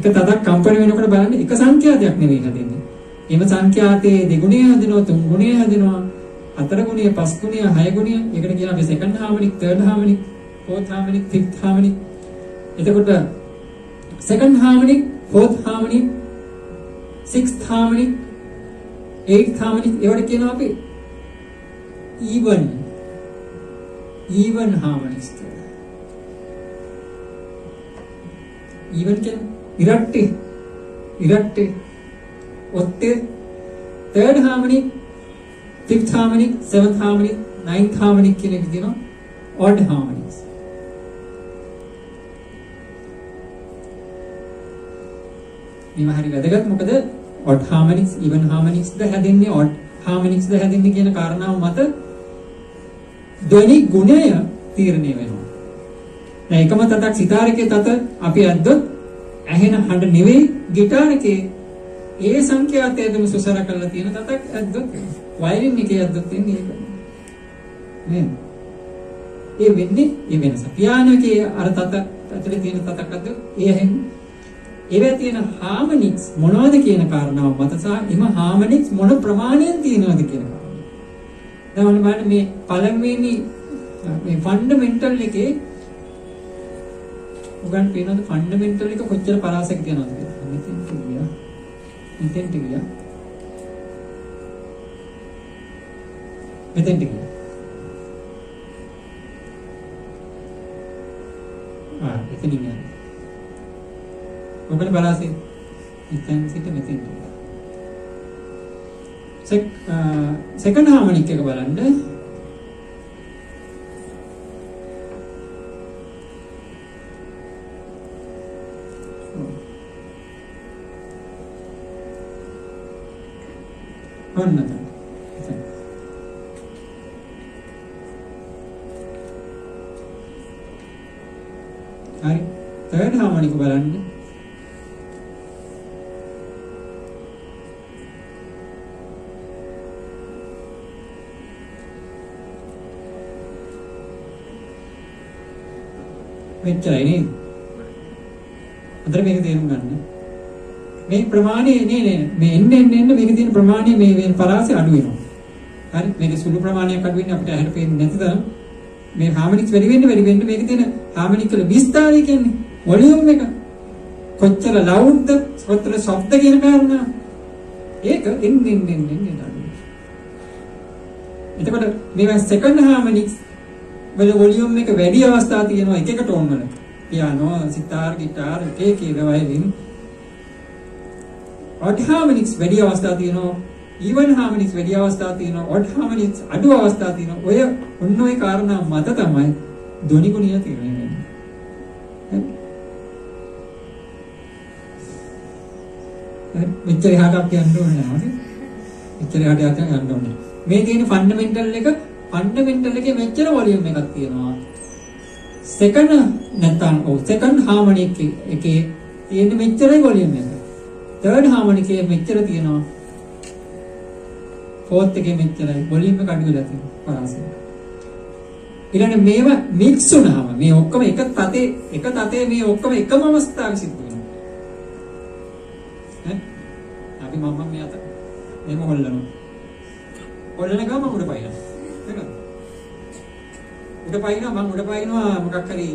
එක තදක් කම්පන වෙනකොට බලන්න එක සංඛ්‍යාතයක් නෙවෙයි හැදෙන්නේ. එම සංඛ්‍යාතයේ දෙගුණය හැදෙනවා තුන් ගුණය හැදෙනවා හතර ගුණය පස් ගුණය හය ගුණය ඒකට කියනවා අපි second harmonic third harmonic fourth harmonic fifth harmonic එතකොට second harmonic, fourth harmonic, sixth harmonic, eighth harmonic ඒවට කියනවා අපි even even harmonics කියලා. even කියන්නේ ඉරට්ටි ඉරට්ටි ඔත්තේ third harmonic, fifth harmonic, seventh harmonic, ninth harmonic කියන එක කියනවා odd harmonics. මේවා හරි වැදගත් මොකද ඔඩ් හාමනික්ස් ඉවන් හාමනික්ස් ද හැදෙන්නේ ඔඩ් හාමනික්ස් ද හැදෙන්නේ කියන කාරණාව මත ධ්වනි ගුණය තීරණය වෙනවා. දැන් එකම තතක් සිතාරකේ තත අපි අද්දොත් ඇහෙන හඬ නෙවෙයි গিitar එකේ ඒ සංඛ්‍යාතයදම සුසර කරලා තියෙන තතක් අද්දොත් වයලින් එකේ අද්දොත් එන්නේ ඒක. නේද? ඒ වෙන්නේ ඒ වෙනස. පියානෝ එකේ අර තත ඇතුලේ තියෙන තතක් අද්දොත් ඒ ඇහෙන්නේ ඒවැ තියෙන හාමනික්ස් මොනවද කියන කාරණාව මත සහ එම හාමනික්ස් මොන ප්‍රමාණයෙන් තියෙනවද කියන කාරණාව. දැන් බලන්න මේ පළවෙනි මේ ෆන්ඩමෙන්ටල් එකේ උගන් පේනවද ෆන්ඩමෙන්ටල් එක කොච්චර පරාසක තියෙනවද කියලා. මෙතෙන්ට ගියා. මෙතෙන්ට ගියා. මෙතෙන්ට ගියා. ආ එතනින් යනවා. මොකද බලාසේ ඉතින් සිට මෙතෙන් සෙක් සෙකන්ඩ් හාමනික් එක බලන්න මෙච්චරයි නේද? අතර මේක තේරුම් ගන්න. මේ ප්‍රමාණය නේ නේ. මේ එන්න එන්න එන්න මේකේ තියෙන ප්‍රමාණය මේ වෙන පරාසය අඩු වෙනවා. හරි. මේක සුළු ප්‍රමාණයක් අඩු වෙන්නේ අපිට ඇහැට පේන්නේ නැති තරම්. මේ හාමනික්ස් වැඩි වෙන්න වැඩි වෙන්න මේකේ තියෙන හාමනික් වල විස්තරය කියන්නේ වොලියුම් එක. කොච්චර ලවුඩ්ද කොච්චර ශබ්ද කියන කාරණා ඒක එන්න එන්න එන්න එන්න අඩු එතකොට මේවා සෙකන්ඩ් හාමනික්ස් වල වොලියුම් එක වැඩි අවස්ථා තියෙනවා එක එක ටෝන් වල. පියානෝ සිතාර් ගිටාර් එක එක ඒවා වයිලින් ඔඩ් හාමනික්ස් වැඩි අවස්ථා තියෙනවා. ඊවන් හාමනික්ස් වැඩි අවස්ථා තියෙනවා. ඔඩ් හාමනික්ස් අඩු අවස්ථා තියෙනවා. ඔය ඔන්න ඔය කාරණා මත තමයි ධ්වනි ගුණය තීරණය වෙන්නේ මෙච්චර එහාට අපි යන්න ඕනේ නැහැ මෙච්චර එහාට යන්න ඕනේ. මේ තියෙන ෆන්ඩමෙන්ටල් එක ෆන්ඩමෙන්ටල් එකේ මෙච්චර වොලියුම් එකක් තියෙනවා සෙකන්ඩ් නැත්නම් ඔව් සෙකන්ඩ් හාමනික් එකේ තියෙන මෙච්චරයි වොලියුම් එක තර්ඩ් හාමනිකේ මෙච්චර තියෙනවා ෆෝර්ත් එකේ මෙච්චරයි වොලියුම් එක අඩු වෙලා තියෙනවා පරාසය ඊළඟ මේවා මික්ස් වුණාම මේ ඔක්කොම එක තතේ එක තතේ මේ ඔක්කොම එකම අවස්ථාවේ සිද්ධ වෙනවා ඈ අපි මම මේ අත එහෙම හොල්ලනවා හොල්ලන ගම උඩ පයින්නවා තේරෙනවද උඩ පයින්නවා මම උඩ පයින්නවා මොකක් හරි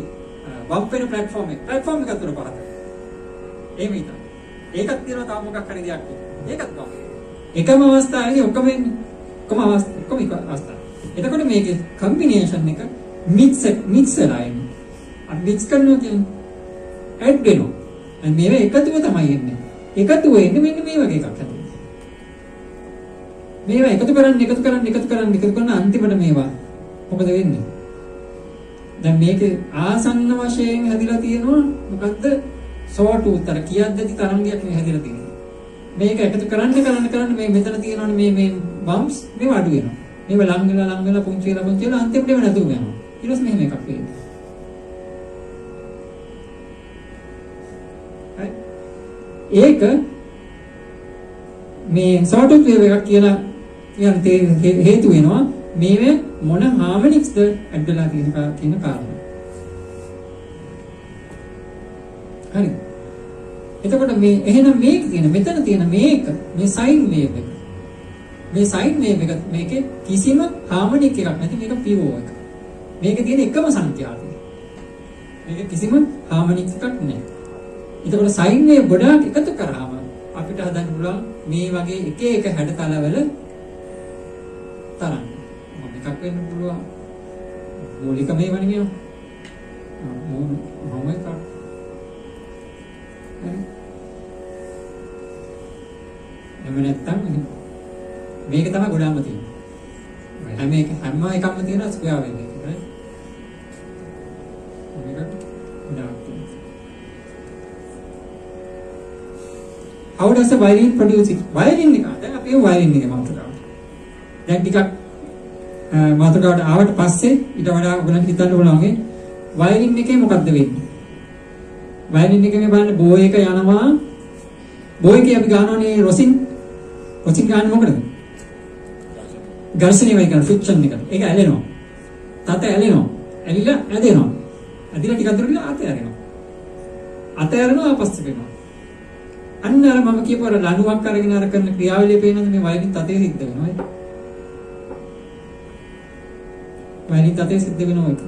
බම්ප් වෙන ප්ලැට්ෆෝම් එක ප්ලැට්ෆෝම් එකක් උඩ පහත එහෙම හිතන්න ඒකත් තියෙනවා තව මොකක් හරි දෙයක්. ඒකත් ගන්න. එකම අවස්ථාවේ ඔක්කොම එන්නේ. ඔක්කොම අවස්ථා ඔක්කොම එක අවස්ථා. එතකොට මේකේ කම්බිනේෂන් එක මික්ස් මික්ස් වෙලා එන්නේ. අපි මික්ස් කරනවා කියන්නේ ඇඩ් වෙනවා. අන්න මේවා එකතුව තමයි එන්නේ. එකතුව එන්නේ මෙන්න මේ වගේ එකක් හැදෙන්නේ. මේවා එකතු කරන්න එකතු කරන්න එකතු කරන්න එකතු කරන අන්තිමට මේවා මොකද වෙන්නේ? දැන් මේක ආසන්න වශයෙන් හැදිලා තියෙනවා මොකද්ද සෝටු උත්තර කියද්දි තරංගයක් මේ හැදිලා තියෙනවා. මේක එකතු කරන්න කරන්න කරන්න මේ මෙතන තියෙනවනේ මේ මේ බම්ස් මේව අඩු වෙනවා. මේව ලං වෙලා ලං වෙලා පුංචි වෙලා පුංචි වෙලා අන්තිමට මේව නැතුව යනවා. ඊට පස්සේ මෙහෙම එකක් වෙන්නේ. ඒක මේ සෝටු වේව් එකක් කියලා කියන හේතු වෙනවා මේව මොන හාමනික්ස්ද ඇඩ් වෙලා තියෙන කියන කාරණා. හරි. එතකොට මේ එහෙනම් මේක තියෙන මෙතන තියෙන මේක මේ සයින් වේව් එක. මේ සයින් වේව් එක මේකේ කිසිම හාමනික් එකක් නැති මේක පිවෝ එක. මේකේ තියෙන එකම සංඛ්‍යාවයි. මේක කිසිම හාමනික් එකක් නැහැ. එතකොට සයින් වේව් ගොඩාක් එකතු කරාම අපිට හදන්න පුළුවන් මේ වගේ එක එක හැඩතලවල තරම්. මොකක් එකක් වෙන්න පුළුවන්. මූලික මේවා නෙමෙයි. මොම එකක් එහෙම නැත්තම් මේක තමයි ගොඩාම තියෙන්නේ. හැම එක හැම එකක්ම තියෙනවා ස්ක්වෙයාර් වෙන එක. right? මේක ගොඩාක් තියෙනවා. How does a violin produce it? violin එක. දැන් අපි violin එක මාතෘකාව. දැන් ටිකක් මාතෘකාවට ආවට පස්සේ ඊට වඩා ඔයගලන්ට හිතන්න පුළුවන් වයලින් එකේ මොකද්ද වෙන්නේ? වයලින් එකේ මේ බලන්න බෝ එක යනවා බෝ එකේ අපි ගන්නවනේ රොසින් රොසින් ගන්න මොකටද? ඝර්ෂණය වෙයි කරන ෆ්‍රික්ෂන් එක. ඒක ඇලෙනවා. තත ඇලෙනවා. ඇලිලා ඇදෙනවා. ඇදිලා ටිකක් දුර ගිහලා අත ඇරෙනවා. අත ඇරෙනවා අපස්ස වෙනවා. අන්න අර මම කියපු අර ලණුවක් අරගෙන අර කරන ක්‍රියාවලිය පේනද මේ වයලින් තතේ සිද්ධ වෙනවා. වයලින් තතේ සිද්ධ වෙනවා ඒක.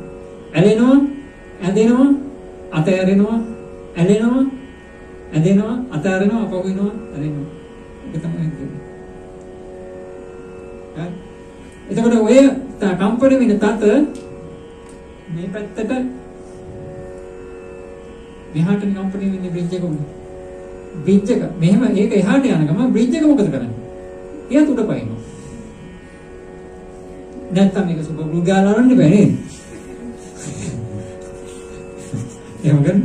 ඇලෙනවා, ඇදෙනවා, අත ඇරෙනවා, ඇලෙනවා, ඇදෙනවා, අත ඇරෙනවා, අපව වෙනවා, ඇලෙනවා. ඒක තමයි වෙන්නේ. හරි. එතකොට ඔය කම්පන වෙන තත මේ පැත්තට මෙහාට කම්පන වෙන්නේ බ්‍රිජ් එක උනේ. බ්‍රිජ් එක මෙහෙම ඒක එහාට යන ගමන් බ්‍රිජ් එක මොකද කරන්නේ? එයාත් උඩ පයින්නවා. නැත්තම් මේක සුබ ග්ලූ ගාලා අරන්න බෑ නේද? එහෙම ගන්න.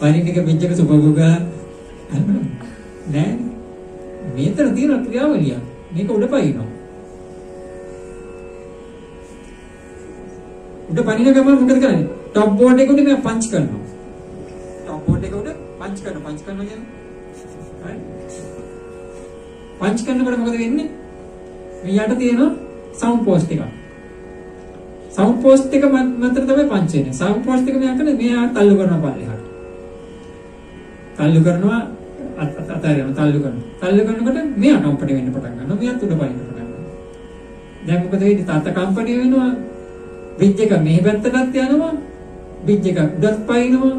පයින් එක බ්‍රිජ් එක සුබ ග්ලූ ගාලා නෑ. මේතර තියෙන ක්‍රියාවලිය. මේක උඩ පයින්නවා. උඩ පනින ගමන් මොකද කරන්නේ? টপ බෝඩ් එක උඩ මම පන්ච් කරනවා. টপ බෝඩ් එක උඩ පන්ච් කරනවා. පන්ච් කරනවා කියන්නේ හරි. පන්ච් කරනකොට මොකද වෙන්නේ? මේ යට තියෙන සවුන්ඩ් පෝස්ට් එකක්. සවුන්ඩ් පෝස්ට් එක මතර තමයි පංචේ ඉන්නේ. සවුන්ඩ් පෝස්ට් එක මෙයා කරන්නේ මෙයා තල්ලු කරනවා පල්ලෙහාට. තල්ලු කරනවා අතාරියම තල්ලු කරනවා. තල්ලු කරනකොට මෙයා කම්පැනි වෙන්න පටන් ගන්නවා. මෙයා තුඩ පයින්න පටන් ගන්නවා. දැන් මොකද වෙන්නේ? තාත්තා කම්පැනි වෙනවා. බ්‍රිජ් එක මේ පැත්තටත් යනවා. බ්‍රිජ් එක උඩත් පයින්නවා.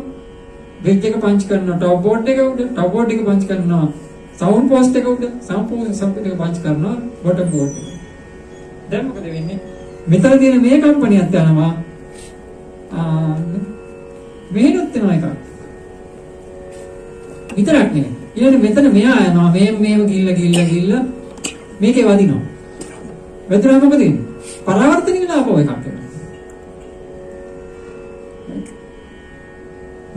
බ්‍රිජ් එක පංච් කරනවා. ටොප් බෝඩ් එක උඩ. ටොප් බෝඩ් එක පංච් කරනවා. සවුන්ඩ් පෝස්ට් එක උඩ. සවුන්ඩ් පෝස්ට් එක පංච් කරනවා. බොටම් බෝඩ් එක. දැන් මොකද වෙන්නේ? මෙතන තියෙන මේ කම්පැනියත් යනවා. ආ මෙහෙනුත් යනවා එකක්. විතරක් නෙවෙයි ඊළඟ මෙතන මෙයා යනවා. මේ මේව ගිල්ල ගිල්ල ගිල්ල. මේකේ වදිනවා. වැදුනා මොකද වෙන්නේ? පරාවර්තනික ලාභව එකක් වෙනවා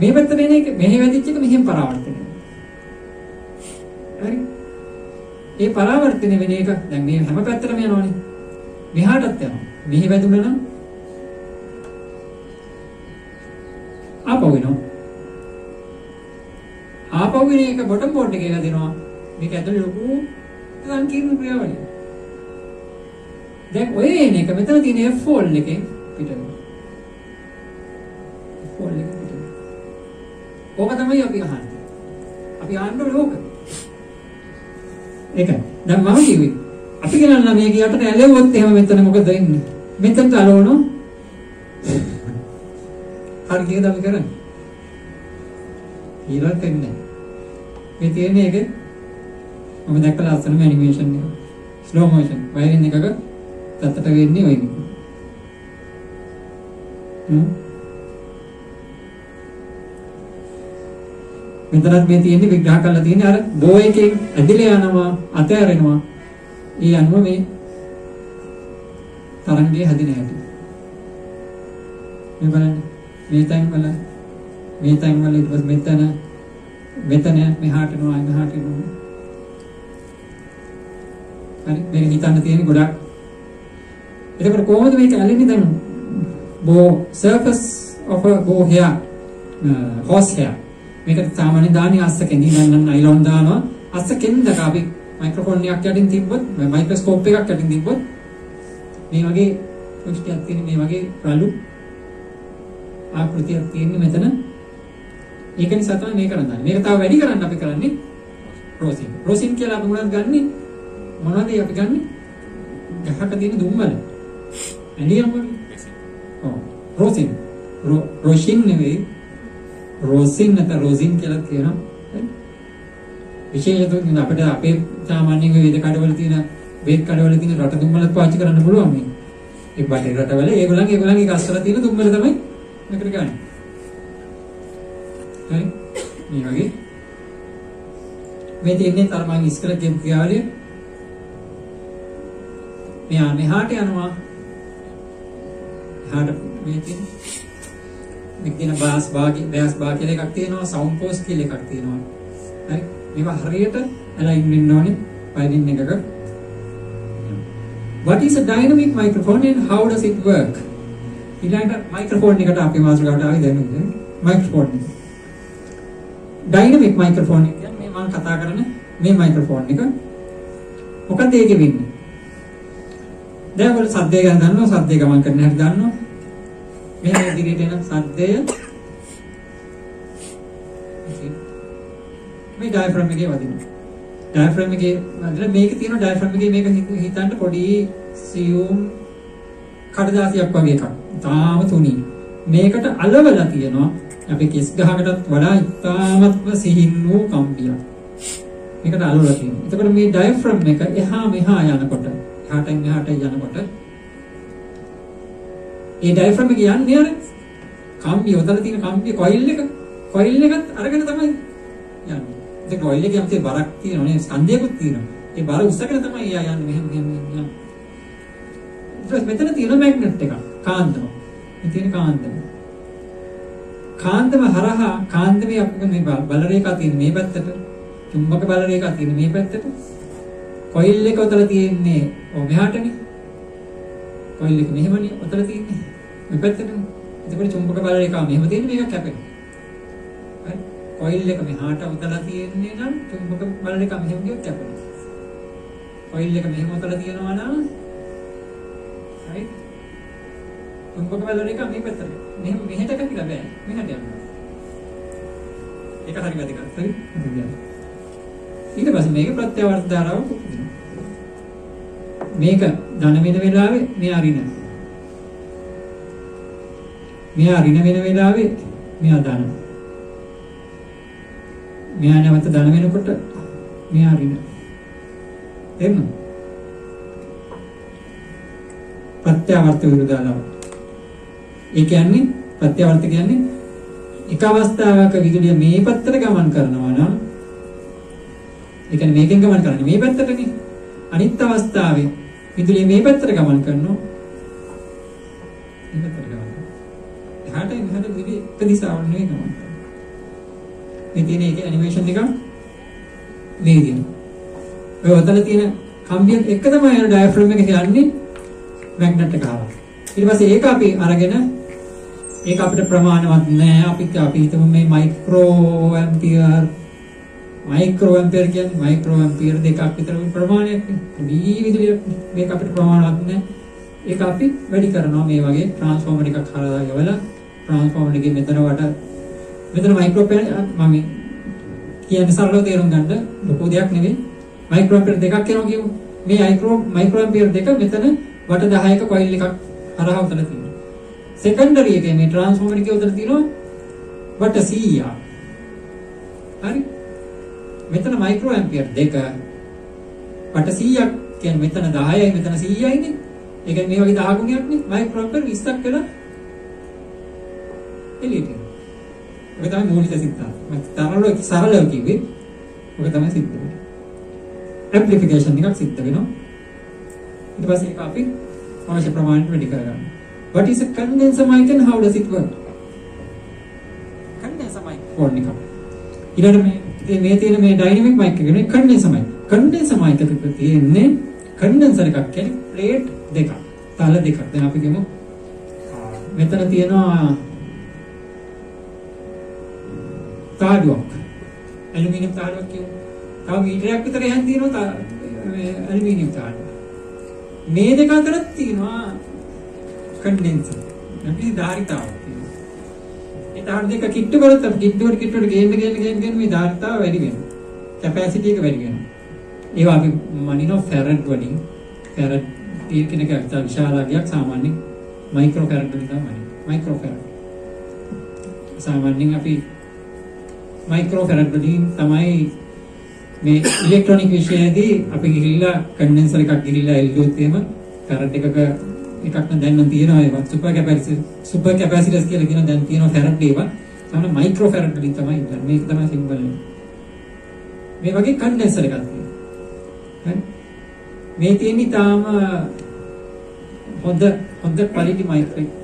මේ පැත්තට එන එක මෙහෙ වැදිච්ච එක මෙහෙම පරාවර්තනය. හරි? ඒ පරාවර්තනය වෙන එක දැන් මේ හැම පැත්තටම යනවනේ. මෙහාටත් යනවා මෙහෙ වැදුණා නම් ආපහු වෙනවා ආපහු වෙන එක බොටම් බෝඩ් එකේ වැදෙනවා මේක ඇතුලේ ලොකු සංකීර්ණ ක්‍රියාවලිය දැන් ඔය එන එක මෙතන තියෙන F4 එකෙන් පිට වෙනවා F4 එකෙන් පිට වෙනවා ඕක තමයි අපි අහන්නේ. අපි අහන්න ඕනේ ඕක. ඒකයි. දැන් මම කිව්වේ අපි කියනවා මේක යටට ඇලෙවොත් එහෙම මෙතන මොකද වෙන්නේ? මෙතනට අලවනෝ. හරි කීයද අපි කරන්නේ? ඊළඟ වෙන්නේ. මේ තියෙන එක මම දැක්කලා අස්සනම ඇනිමේෂන් එක. ස්ලෝ මොෂන් වයරින් එකක තත්තට වෙන්නේ ඔය විදිහට. හ්ම් මෙතනත් මේ තියෙන්නේ විග්‍රහ කරලා තියෙන්නේ අර බෝ එකෙන් ඇදිලා යනවා අතෑරෙනවා ඒ අනුව මේ තරංගයේ හැදින හැටි මේ බලන්න මේ තැන් වල මේ තැන් වල ඊට පස්සේ මෙතන මෙතන මෙහාට යනවා මෙහාට යනවා හරි මේක හිතන්න තියෙන්නේ ගොඩක්. එතකොට කොහොමද මේක ඇලෙන්නේ දැන්? බෝ surface of a bow hair uh, horse hair. මේක සාමාන්‍ය දාන්නේ අස්සකෙන්. ඉඳන් නයිලොන් දානවා. අස්සකෙන් දක අපි මයික්‍රොෆෝන් එකක් යටින් තිබ්බොත් මයික්‍රොස්කෝප් එකක් යටින් තිබ්බොත් මේ වගේ පුෂ්ටියක් තියෙන මේ වගේ රළු ආකෘතියක් තියෙන්නේ මෙතන. ඒක නිසා තමයි මේක කරන්නේ මේක තව වැඩි කරන්න අපි කරන්නේ රෝසින්. රෝසින් කියලා අපි මොනවද ගන්නෙ? මොනවද අපි ගන්නෙ? ගහක තියෙන දුම්බල ඇලියම් වගේ. ඔව්. රෝසින්. රෝෂින් නෙවෙයි. රෝසින් නැත්නම් රෝසින් කියලා කියනවා. විශේෂයෙන් අපිට අපේ සාමාන්‍ය වේද කඩවල තියෙන වේද කඩවල තියෙන රට දුම්බල පාවිච්චි කරන්න පුළුවන් මේ. ඒ බටේ රටවල ඒගොල්ලන්ගේ ඒගොල්ලන්ගේ ගස්වල තියෙන දුම්බල තමයි මේකට ගන්න. හරි? මේ වගේ මේ තියෙන්නේ තර මම ඉස්කල කියපු ක්‍රියාවලිය. මෙහා මෙහාට යනවා. එහාට මේ තියෙන්නේ මෙකින බාස් බාගේ බෑස් බා කියලා එකක් තියෙනවා සවුන්ඩ් පෝස්ට් කියලා එකක් තියෙනවා හරි මේවා හරියට අලයින් වෙන්න ඕනේ වයරින් එකක. What is a dynamic microphone and how does it work? ඊළඟට මයික්‍රොෆෝන් එකට අපි මාතෘකාවට ආවේ දැන් මයික්‍රොෆෝන් ඩයිනමික් මයික්‍රොෆෝන් එක කියන්නේ මම කතා කරන මේ මයික්‍රොෆෝන් එක. මොකද ඒකෙ වෙන්නේ? දැන් ඔයාලා සද්දය ගැන දන්නවා සද්දය ගමන් කරන හැටි දන්නවා මෙහෙම ඉදිරියට එන සද්දය මේ ඩයෆ්‍රෑම් එකේ වදිනවා. ඩයෆ්‍රෑම් එකේ වදින මේක තියෙන ඩයෆ්‍රෑම් එකේ මේක හිතන්න පොඩි සියුම් කඩදාසියක් වගේ එකක්. තාම තුනී. මේකට අලවලා තියෙනවා අපි කිස් ගහකටත් වඩා ඉතාමත්ම සිහින් වූ කම්පියක්. මේකට අලවලා තියෙනවා. එතකොට මේ ඩයෆ්‍රෑම් එක එහා මෙහා යනකොට එහාටෙන් එහාට යනකොට ඒ ඩයෆ්‍රෑම් එක යන්නේ අර කම්බිය උතල තියෙන කම්බිය කොයිල් එක කොයිල් එකත් අරගෙන තමයි යන්නේ. ඒක ඔයිල් එකේ යම්සේ බරක් තියෙනවා නේ ස්කන්ධයකුත් තියෙනවා. ඒ බර උස්සගෙන තමයි එයා යන්නේ මෙහෙම මෙහෙම මෙහෙම. ඊට පස්සේ මෙතන තියෙන මැග්නට් එක කාන්දම. මේ තියෙන කාන්දම. කාන්දම හරහා කාන්දමේ අපිට මේ බල රේඛා තියෙන මේ පැත්තට චුම්බක බල රේඛා තියෙන මේ පැත්තට කොයිල් එක උතල තියෙන්නේ ඔය මෙහාටනේ. කොයිල් එක මෙහෙමනේ උතල තියෙන්නේ. මේ පැත්තටනේ. එතකොට චුම්බක බල රේඛා මෙහෙම තියෙන මේක කැපෙනවා. හරි. කොයිල් එක මෙහාට උතලා තියෙන්නේ නම් චුම්බක බල රේඛා මෙහෙම ගියොත් කැපෙනවා. කොයිල් එක මෙහෙම උතලා තියෙනවා නම් හරි. චුම්බක බල රේඛා මේ පැත්තට. මෙහෙම මෙහෙට කැපිලා බෑ. මෙහෙට යනවා. ඒක හරි වැදගත්. හරි. ඊට පස්සේ මේක ප්‍රත්‍යවර්ත ධාරාවක් උපදිනවා. මේක ධන වෙන වෙලාවේ මෙයා ඍණ. මෙයා ඍණ වෙන වෙලාවේ මෙයා ධන. මෙයා නැවත ධන වෙනකොට මෙයා ඍණ. එන්න. ප්‍රත්‍යවර්ත විරුද්ධාලාව. ඒ කියන්නේ ප්‍රත්‍යවර්ත කියන්නේ එක අවස්ථාවක විදුලිය මේ පැත්තට ගමන් කරනවා නම් ඒ කියන්නේ මේකෙන් ගමන් කරන්නේ මේ පැත්තටනේ. අනිත් අවස්ථාවේ විදුලිය මේ පැත්තට ගමන් කරනවා. මේ පැත්තට ගමන් කරනවා. එහාට එහාට විදුලිය එක දිශාවක් නෙවෙයි ගමන් කරන්නේ. මේ තියෙන එක ඇනිමේෂන් එක මේ විදියට. ඔය ඔතන තියෙන කම්බිය එක තමයි අර ඩයෆ්‍රෑම් එක කියන්නේ මැග්නට් එක හරහා. ඊට පස්සේ ඒක අපි අරගෙන ඒක අපිට ප්‍රමාණවත් නෑ අපි අපි හිතමු මේ මයික්‍රෝ ඇම්පියර් මයික්‍රෝ ඇම්පියර් කියන්නේ මයික්‍රෝ ඇම්පියර් දෙකක් විතර ප්‍රමාණයක් පොඩි විදුලියක් මේක අපිට ප්‍රමාණවත් නෑ ඒක අපි වැඩි කරනවා මේ වගේ ට්‍රාන්ස්ෆෝමර් එකක් හරහා යවලා ට්‍රාන්ස්ෆෝමර් එකේ මෙතන වට මෙතන මයික්‍රෝ මම කියන්නේ සරලව තේරුම් ගන්න ලොකු දෙයක් නෙවෙයි. මයික්‍රෝ ඇම්පියර් දෙකක් කරනවා කියමු. මේ මයික්‍රෝ මයික්‍රෝ ඇම්පියර් දෙක මෙතන වට 10ක කොයිල් එකක් හරහා උතලා තියෙනවා. සෙකන්ඩරි එකේ මේ ට්‍රාන්ස්ෆෝමර් එකේ උතලා තියෙනවා වට 100ක් හරි? මෙතන මයික්‍රෝ ඇම්පියර් දෙක වට 100ක් කියන්නේ මෙතන 10යි මෙතන 100යිනේ. ඒ කියන්නේ මේ වගේ 10 ගුණයක් නේ. මයික්‍රෝ ඇම්පියර් 20ක් වෙලා එළියට එනවා. ඔක තමයි මූලික සිද්ධාන්තය. මම තරලව සරලව කිව්වේ. ඔක තමයි සිද්ධ වෙන්නේ. ඇම්ප්ලිෆිකේෂන් එකක් සිද්ධ වෙනවා. ඊට පස්සේ ඒක අපි අවශ්‍ය ප්‍රමාණයට වැඩි කරගන්නවා. What is a condenser mic and how does it work? condenser mic phone එක. ඊළඟට මේ මේ තියෙන මේ ඩයිනමික් මයික් එක නේ කන්ඩෙන්සර් මයික්. කන්ඩෙන්සර් මයික් එකක තියෙන්නේ කන්ඩෙන්සර් එකක් කියන්නේ ප්ලේට් දෙකක්. තල දෙකක්. දැන් අපි කියමු මෙතන තියෙනවා තාඩුවක්. ඇලුමිනියම් තාඩුවක් කියමු. තව මීටරයක් විතර එහන් තියෙනවා මේ ඇලුමිනියම් තාඩුව. මේ දෙක අතරත් තියෙනවා කන්ඩෙන්සර්. අපි ධාරිතාවක් තියෙනවා. ඒ තාර දෙක කිට්ටු කරොත් අපි කිට්ටුවට කිට්ටුවට ගේන්න ගේන්න ගේන්න ගේන්න මේ ධාරිතාව වැඩි වෙනවා. කැපැසිටි එක වැඩි වෙනවා. ඒවා අපි මනිනෝ ෆැරඩ් වලින් ෆැරඩ් තියෙන කෙනෙක් අත විශාලාගයක් සාමාන්‍ය මයික්‍රෝ ෆැරඩ් වලින් තමයි මයික්‍රෝ ෆැරඩ්. සාමාන්‍යයෙන් අපි මයික්‍රෝ ෆැරඩ් වලින් තමයි මේ ඉලෙක්ට්‍රොනික විෂයයේදී අපි ගිහිල්ලා කන්ඩෙන්සර් එකක් ගිහිල්ලා එල්ලුවොත් එහෙම ෆැරඩ් එකක එකක් නම් දැන් නම් තියෙනවා ඒවා. සුපර් කැපැසිටි සුපර් කැපැසිටර්ස් කියලා කියන දැන් තියෙනවා ෆැරඩ් ඒවා. තමයි මයික්‍රෝ ෆැරඩ් වලින් තමයි ඉන්නේ මේක තමයි සිම්බල් එක මේ වගේ කන්ඩෙන්සර් එකක් තියෙනවා. හරි? මේ තියෙන්නේ තාම හොඳ හොඳ ක්වලිටි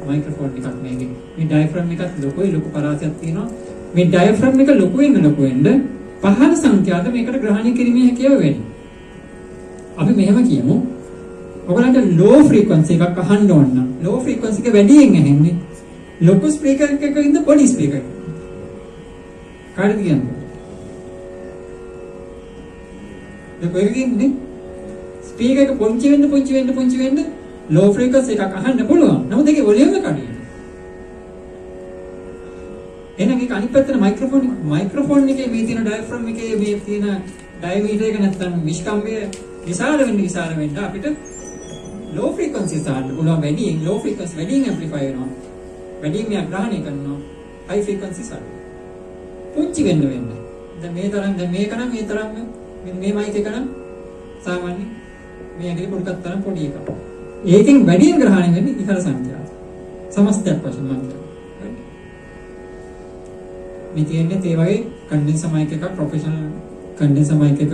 මයික්‍රොෆෝන් එකක් මේකේ. මේ ඩයෆ්‍රෑම් එකත් ලොකුයි ලොකු පරාසයක් තියෙනවා. මේ ඩයෆ්‍රෑම් එක ලොකු වෙන ලොකු වෙන්න පහළ සංඛ්‍යාත මේකට ග්‍රහණය කිරීමේ හැකියාව වැඩි අපි මෙහෙම කියමු. ඔයගලන්ට ලෝ ෆ්‍රීකවන්සි එකක් අහන්න ඕන නම් ලෝ ෆ්‍රීකවන්සි එක වැඩියෙන් ඇහෙන්නේ ලොකු ස්පීකර් එකක ඉන්න පොඩි ස්පීකර් කාටද කියන්නේ? දැන් කොහෙකින්නේ ස්පීකර් එක පොන්චි වෙන්න පොන්චි වෙන්න පොන්චි වෙන්න ලෝ ෆ්‍රීකවන්සි එකක් අහන්න පුළුවන්. නමුත් ඒකේ වොලියම් එක අඩුයි එහෙනම් ඒක අනිත් පැත්තට මයික්‍රොෆෝන් මයික්‍රොෆෝන් එකේ මේ තියෙන ඩයෆ්‍රෑම් එකේ මේ තියෙන ඩයමීටර් එක නැත්තම් විස්කම්බය විශාල වෙන්න විශාල වෙන්න අපිට ලෝ ෆ්‍රීකවන්සි සාන්න පුළුවන්. වැඩියෙන් ලෝ ෆ්‍රීකවන්සි වැඩියෙන් ඇම්ප්ලිෆයි වෙනවා. වැඩියෙන් මෙයා ග්‍රහණය කරනවා. හයි ෆ්‍රීකවන්සි සාන්න පුංචි වෙන්න වෙන්න. දැන් මේ තරම් දැන් මේක නම් මේ තරම් මේ මයික් එක නම් සාමාන්‍ය මේ ඇඟිලි පොඩ්ඩක් තරම් පොඩි එකක්. ඒකෙන් වැඩියෙන් ග්‍රහණය වෙන්නේ ඉහළ සංඛ්‍යාව. සමස්තයක් වශයෙන් මම මේ තියෙන්නේ ඒ වගේ කන්ඩෙන්සර් මයික් එකක් ප්‍රොෆෙෂනල් කන්ඩෙන්සර් මයික් එකක.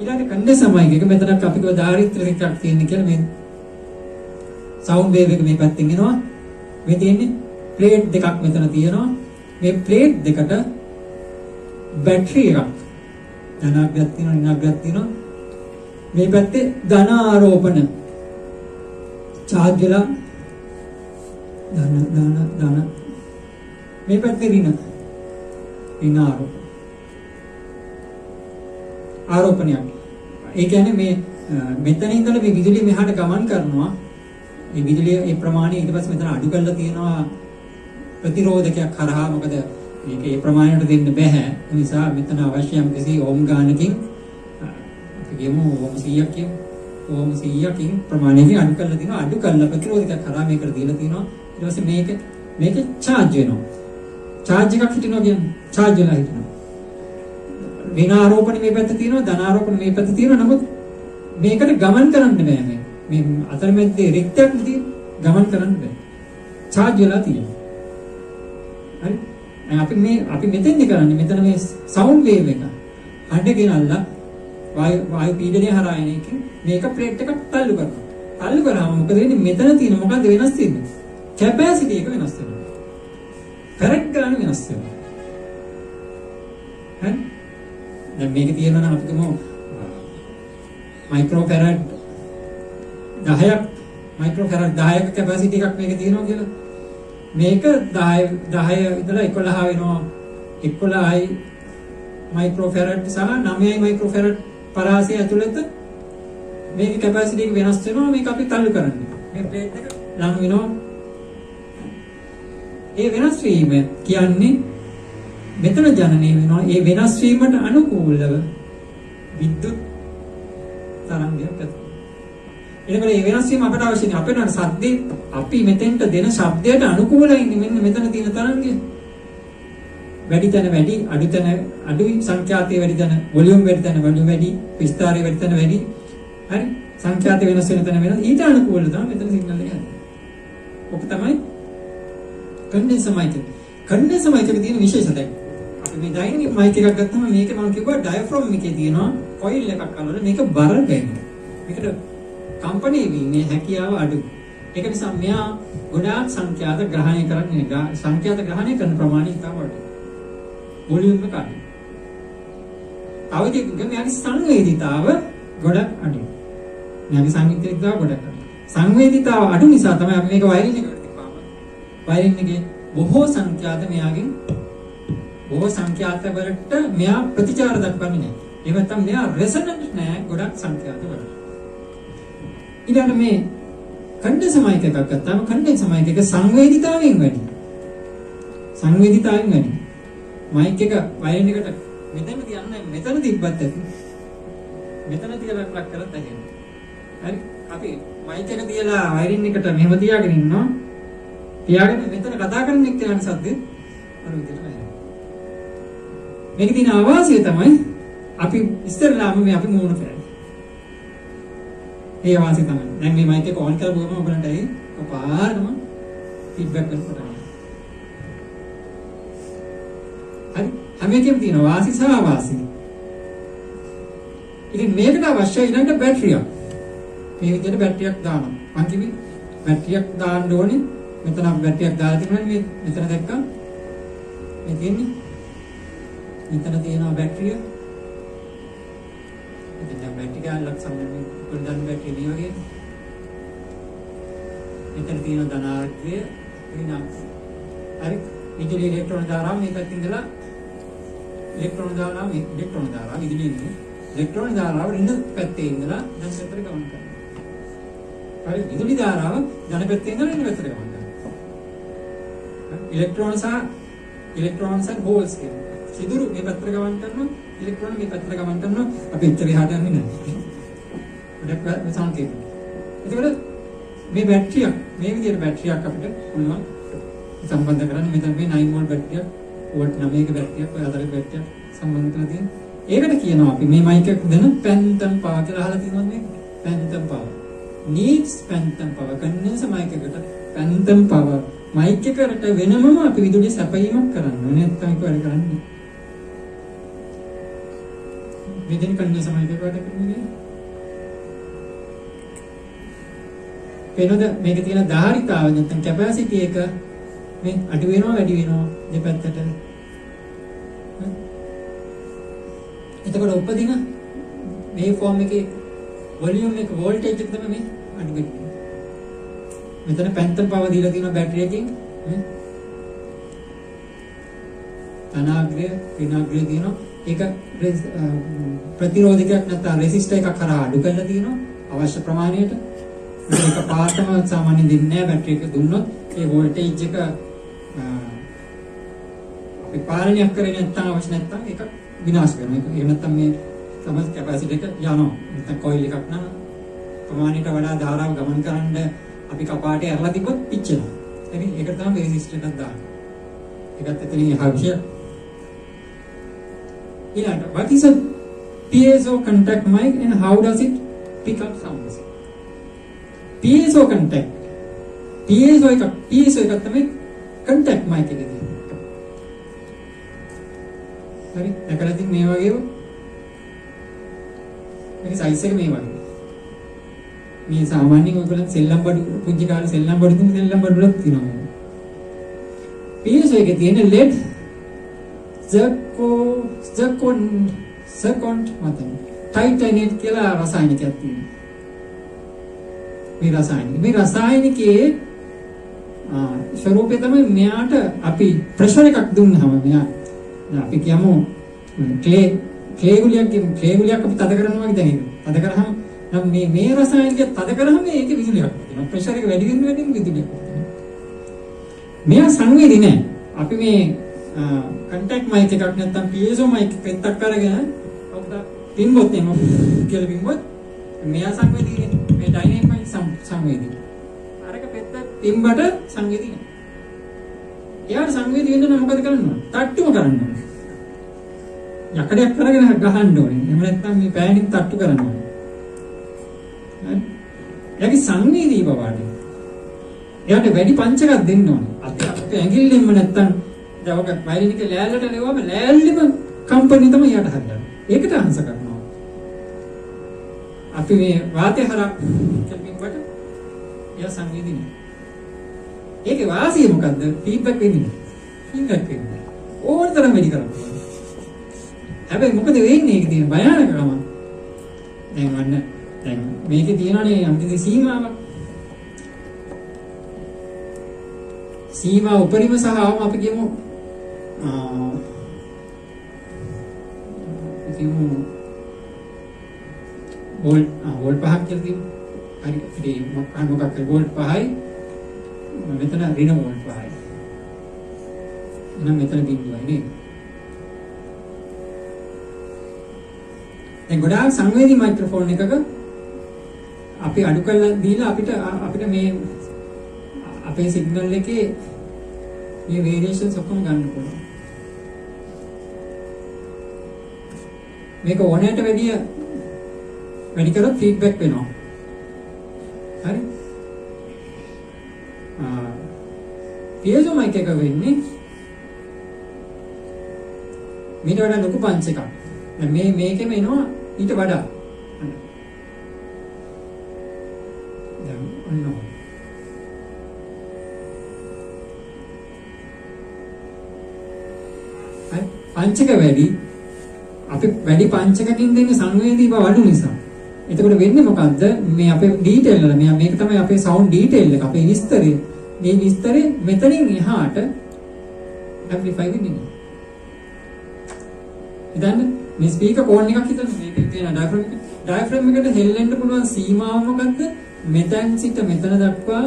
ඊළඟ කන්ඩෙන්සර් මයික් එක මෙතනක් අපි කව දාරිත්‍ර එකක් තියෙන කියලා මේ සවුන්ඩ් වේව් එක මේ පැත්තෙන් එනවා. මේ තියෙන්නේ ප්ලේට් දෙකක් මෙතන තියෙනවා. මේ ප්ලේට් දෙකට බැටරි එකක් ධනාභ්‍යයක් තියෙනවා ඍණාභ්‍යයක් තියෙනවා. මේ පැත්තේ ධන ආරෝපණ. charge වෙලා ධන ධන ධන. මේ පැත්තේ ඍණ. ඍණ ආරෝපණ. ආරෝපණයක්. ඒ කියන්නේ මේ මෙතන ඉඳලා මේ විදුලිය මෙහාට ගමන් කරනවා. මේ විදුලිය ඒ ප්‍රමාණය ඊට පස්සේ මෙතන අඩු කරලා තියෙනවා. ප්‍රතිරෝධකයක් කරහා මොකද මේක ඒ ප්‍රමාණයට දෙන්න බෑ ඒ නිසා මෙතන අවශ්‍ය යම් කිසි ඕම් ගානකින් අපි කියමු ඕම් 100ක් කියමු ඕම් 100කින් ප්‍රමාණයකින් අඩු කරලා තියෙනවා. අඩු කරලා ප්‍රතිරෝධකයක් කරා මේකට දීලා තියෙනවා. ඊට පස්සේ මේක මේක charge වෙනවා. Charge එකක් හිටිනවා කියන්නේ charge වෙලා හිටිනවා ඍණ ආරෝපණ මේ පැත්තේ තියෙනවා ධන ආරෝපණ මේ පැත්තේ තියෙනවා නමුත් මේකට ගමන් කරන්න බෑ මේ මේ අතරමැද්දේ රික්තයක් තියෙන ගමන් කරන්න බෑ charge වෙලා තියෙනවා හරි අපි මේ අපි මෙතෙන්දි කරන්නේ මෙතන මේ සවුන්ඩ් වේව් එක හඬගෙනල්ලා වායු වායු පීඩනය හරහා එන එකකින් මේක ප්ලේට් එකක් තල්ලු කරනවා. තල්ලු කරාම මොකද වෙන්නේ? මෙතන තියෙන මොකද්ද වෙනස් වෙන්නේ? කැපැසිටි එක වෙනස් වෙනවා. ෆැරඩ් ගාන වෙනස් වෙනවා. හරි? දැන් මේක තියෙනවා නම් අපි කියමු මයික්‍රෝ ෆැරඩ් 10ක් මයික්‍රෝ ෆැරඩ් 10ක කැපැසිටි එකක් මේක තියෙනවා කියලා. මේක 10 10 ඉඳලා 11 වෙනවා 11යි මයික්‍රෝෆැරඩ් සහ 9යි මයික්‍රෝෆැරඩ් පරාසය ඇතුළත මේක කැපැසිටි එක වෙනස් වෙනවා මේක අපි තල්ලු කරන්නේ මේ ප්ලේට් එක ලං වෙනවා ඒ වෙනස් වීම කියන්නේ මෙතන ජනනය වෙනවා ඒ වෙනස් වීමට අනුකූලව විද්‍යුත් තරංගයක් ඇති එතකොට මේ වෙනස් වීම අපට අවශ්‍ය නැහැ. අපේ නර සද්දේ අපි මෙතෙන්ට දෙන ශබ්දයට අනුකූලයි මෙන්න මෙතන තියෙන තරංගය. වැඩි තැන වැඩි, අඩු තැන අඩුයි සංඛ්‍යාතය වැඩි තැන, වොලියුම් වැඩි තැන වොලියුම් වැඩි, විස්තාරය වැඩි තැන වැඩි. හරි? සංඛ්‍යාතය වෙනස් වෙන තැන වෙනස්. ඊට අනුකූලව තමයි මෙතන සිග්නල් එක යන්නේ. ඔක තමයි කන්ඩෙන්සර් මයික් එක. කන්ඩෙන්සර් මයික් එකේ තියෙන විශේෂතාවය. අපි මේ ඩයිනමික් මයික් එකක් ගත්තම මේකේ මම කිව්වා ඩයෆ්‍රම් එකේ තියෙනවා කොයිල් එකක් අල්ලලා මේක බර වෙනවා. මේකට කම්පණය වීමේ හැකියාව අඩුයි. ඒක නිසා මෙයා ගොඩාක් සංඛ්‍යාත ග්‍රහණය කරන්නේ සංඛ්‍යාත ග්‍රහණය කරන ප්‍රමාණය ඉතාම අඩුයි. වොලියුම් එක අඩුයි. අවදි මෙයාගේ සංවේදීතාව ගොඩක් අඩුයි. මෙයාගේ සංවේදීතාව ගොඩක් අඩුයි. සංවේදීතාව අඩු නිසා තමයි අපි මේක වයරින් එකට තිබ්බාම වයරින් එකේ බොහෝ සංඛ්‍යාත මෙයාගෙන් බොහෝ සංඛ්‍යාත වලට මෙයා ප්‍රතිචාර දක්වන්නේ නැහැ. ඒ නැත්තම් මෙයා රෙසනන්ට් නැහැ ගොඩක් සංඛ්‍යාත වලට. ඊළඟ මේ කන්ඩෙන්සර් මයික් එකක් ගත්තාම කන්ඩෙන්සර් මයික් එක සංවේදීතාවයෙන් වැඩි. සංවේදීතාවයෙන් වැඩි. මයික් එක වයරින් එකට මෙතන තියන්නේ මෙතන තිබ්බත් ඇති. මෙතන තියලා ප්ලග් කරත් ඇහෙනවා. හරි? අපි මයික් එක තියලා වයරින් එකට මෙහෙම තියාගෙන ඉන්නවා. තියාගෙන මෙතන කතා කරන එක්කෙනාගේ සද්ද අර විදිහට ඇහෙනවා. මේකේ තියෙන අවාසිය තමයි අපි ඉස්සෙල්ලාම මේ අපි මූණ පෙරන්නේ. ඒ වාසිය තමයි. දැන් මේ මයික් එක ඔන් කරපුවම ඔබලට ඒ පාරම ෆීඩ්බැක් වෙන පටන් ගන්නවා. හරි? හැම එකෙම තියෙන වාසි සහ අවාසි. ඉතින් මේකට අවශ්‍ය ඊළඟ බැටරියක්. මේ විදිහට බැටරියක් දානවා. මං කිව්වේ බැටරියක් දාන්න ඕනේ. මෙතන අපි බැටරියක් දාලා තියෙනවා මේ මෙතන දැක්කා. මේ තියෙන්නේ. මෙතන තියෙනවා බැටරිය. ඉතින් දැන් බැටරි ගාල්ලක් සම්බන්ධයෙන් පොඩ්ඩක් බැටරි මේ වගේ. මෙතන තියෙන ධනාත්මය ඍණාත්මය. හරි? විදුලි ඉලෙක්ට්‍රෝන ධාරාව මේ පැත්තෙන් ඉඳලා ඉලෙක්ට්‍රෝන ධාරාව මේ ඉලෙක්ට්‍රෝන ධාරාව විදුලි ඉන්නේ. ඉලෙක්ට්‍රෝන ධාරාව ඍණ පැත්තේ ඉඳලා ධන පැත්තට ගමන් කරනවා. හරි? විදුලි ධාරාව ධන පැත්තේ ඉඳලා ඍණ පැත්තට ගමන් කරනවා. ඉලෙක්ට්‍රෝන සහ ඉලෙක්ට්‍රෝන්ස් and holes කියන්නේ. සිදුරු මේ පැත්තට ගමන් කරනවා ඉලෙක්ට්‍රෝන මේ පැත්තට ගමන් කරනවා අපි එච්චර එහාට යන්නේ නැහැ. ගොඩක් සංකේත. එතකොට මේ බැටරියක් මේ විදිහට බැටරියක් අපිට පුළුවන් සම්බන්ධ කරන්න මෙතන මේ 9 වෝල්ට් බැටරියක් වෝල්ට් 9ක බැටරියක් ඔය අතර බැටරියක් සම්බන්ධ කරලා තියෙනවා. ඒකට කියනවා අපි මේ මයික් එක දෙන පැන්තම් පවර් කියලා අහලා තියෙනවද මේ? Phantom power. needs phantom power condenser mic එකට පැන්තම් පවර් මයික් එකට වෙනමම අපි විදුලිය සැපයීමක් කරන්න ඕනේ නැත්නම් ඒක වැඩ කරන්නේ. මෙතන කන්න සමයක වැඩ කරන්නේ. වෙනද මේක තියෙන ධාරිතාව නැත්නම් කැපැසිටි එක මේ අඩු වෙනවා වැඩි වෙනවා දෙපැත්තට. එතකොට උපදින මේ ෆෝම් එකේ වොලියුම් එක වෝල්ටේජ් එක තමයි මේ අඩු වෙන්නේ. මෙතන පැන්තම් පව දීලා තියෙන බැටරි එකකින් ධනාග්‍රය ඍණාග්‍රය තියෙනවා. ඒක ප්‍රතිරෝධකයක් නැත්නම් රෙසිස්ටර් එකක් කරා අඩු කරලා තියෙනවා අවශ්‍ය ප්‍රමාණයට. ඒක පාටම සාමාන්‍යයෙන් දෙන්නේ නැහැ බැටරි එක දුන්නොත් ඒ වෝල්ටේජ් එක අපි පාලනය කරේ නැත්නම් අවශ්‍ය නැත්නම් ඒක විනාශ වෙනවා. ඒක එහෙම නැත්නම් මේ තමයි කැපැසිටි එක යනවා. නැත්නම් කොයිල් එකක් නම් ප්‍රමාණයට වඩා ධාරාව ගමන් කරන්න අපි කපාටේ ඇරලා තිබ්බොත් පිච්චෙනවා. හරි ඒක තමයි රෙසිස්ටර් එකක් දාන්නේ. ඒකත් එතනින් එහා විෂය. ඊළඟට what is a piezo contact mic and how does it pick up sounds? piezo contact piezo එක piezo එක තමයි contact mic එකේදී. හරි දැකලා තින් මේ වගේව මේක සයිස් එක මේ වගේ. මේ සාමාන්‍යයෙන් ඔයගොල්ලන් සෙල්ලම් බඩු පුංචි කාලේ සෙල්ලම් බඩු තුන සෙල්ලම් බඩු වලත් තියෙනවා. පීස් එකේ තියෙන ලෙඩ් සර්කෝ සර්කොන් සර්කොන්ට් මතන ටයිටනේට් කියලා රසායනිකයක් තියෙනවා. මේ රසායනික මේ රසායනිකයේ ස්වરૂපය තමයි මෙයාට අපි ප්‍රෙෂර් එකක් දුන්නාම මෙයා අපි කියමු ක්ලේ ක්ලේ ගුලියක් ක්ලේ ගුලියක් අපි තද කරනවා වගේ දැන් ඒක තද කරාම නම් මේ මේ රසායනිකය තද කරාම ඒකේ විදුලියක් තියෙනවා ප්‍රෙෂර් එක වැඩි වෙන වැඩි වෙන විදුලියක් මෙයා සංවේදී නෑ අපි මේ කන්ටැක්ට් මයික් එකක් නැත්නම් පීඑසෝ මයික් එකක් අරගෙන ඔබට පින්බොත් එම කියලා පින්බොත් මෙයා සංවේදී මේ ඩයිනමික් සංවේදී අරක පෙත්ත පින්බට සංවේදී නෑ එයාට සංවේදී වෙන්න නම් මොකද කරන්න ඕන? තට්ටුම කරන්න ඕනේ. යකඩයක් කරගෙන ගහන්න ඕනේ. එහෙම නැත්නම් මේ පෑනින් තට්ටු කරන්න ඕනේ. හරි. එයාගේ සංවේදී බවට. එයාට වැඩි පංචකයක් දෙන්න ඕනේ. අපි අපේ ඇඟිල්ලෙන්ම නැත්නම් දැන් ඔක වයලින් එකේ ලෑල්ලට නෙවම ලෑල්ලෙම කම්පණි තමයි එයාට හරියන්නේ. ඒකට අංශ කරනවා. අපි මේ වාතය හරක් කැපින්කොට එයා සංවේදී නෑ. ඒකේ වාසිය මොකද්ද? ෆීඩ්බැක් වෙන්නේ. ෆීඩ්බැක් වෙන්නේ. ඕනතරම් වැඩි කරන්න. හැබැයි මොකද වෙන්නේ? ඒක තියෙන භයානකකම. දැන් වන්න දැන් මේකේ තියෙනනේ යම් කිසි සීමාවක්. සීමා උපරිම සහ අවම අපි කියමු ආ කියමු වෝල්ට් වෝල්ට් පහක් කියලා කියමු. හරි ඉතින් මොකක් මොකක් වෝල්ට් පහයි මෙතන ඍණ වෝල්ට් පහයි. එහෙනම් මෙතන බිඳුවයි නේද? දැන් ගොඩාක් සංවේදී මයික්‍රොෆෝන් එකක අපි අඩු කරලා දීලා අපිට අපිට මේ අපේ සිග්නල් එකේ මේ වේරියේෂන්ස් ඔක්කොම ගන්න පුළුවන්. මේක ඕනෑමට වැඩිය වැඩි කරොත් ෆීඩ්බැක් වෙනවා. හරි? පියසෝ මයික් එක වෙන්නේ මීට වඩා ලොකු පංච් එකක්. දැන් මේ මේකෙම එනවා ඊට වඩා. පංචක වැඩි අපි වැඩි පංචකකින් දෙන්නේ සංවේදී බව අඩු නිසා. එතකොට වෙන්නේ මොකද්ද? මේ අපේ ඩීටේල් වල මේ මේක තමයි අපේ සවුන්ඩ් ඩීටේල් එක. අපේ විස්තරය. මේ විස්තරේ මෙතනින් එහාට ඇම්ප්ලිෆයි වෙන්නේ නෑ. ඉතින් මේ ස්පීකර් කෝන් එකක් හිතන්න මේකේ තියෙන ඩයෆ්‍රෑම් එක. ඩයෆ්‍රෑම් එකට හෙල්ලෙන්න පුළුවන් සීමාව මොකද්ද? මෙතෙන් සිට මෙතන දක්වා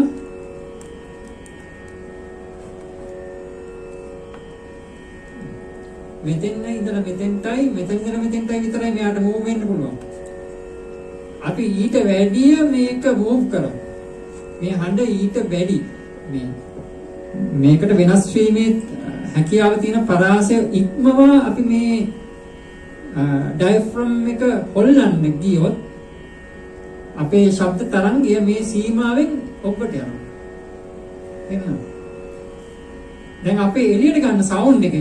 මෙතෙන් ඉඳලා මෙතෙන්ටයි මෙතෙන් ඉඳලා මෙතෙන්ටයි විතරයි මෙයාට මූව් වෙන්න පුළුවන්. අපි ඊට වැඩිය මේක මූව් කරමු. මේ හඬ ඊට වැඩි මේ මේකට වෙනස් වීමේ හැකියාව තියෙන පරාසය ඉක්මවා අපි මේ ඩයෆ්‍රම් එක හොල්ලන්න ගියොත් අපේ ශබ්ද තරංගය මේ සීමාවෙන් ඔබට යනවා. එහෙනම් දැන් අපේ එළියට ගන්න සවුන්ඩ් එක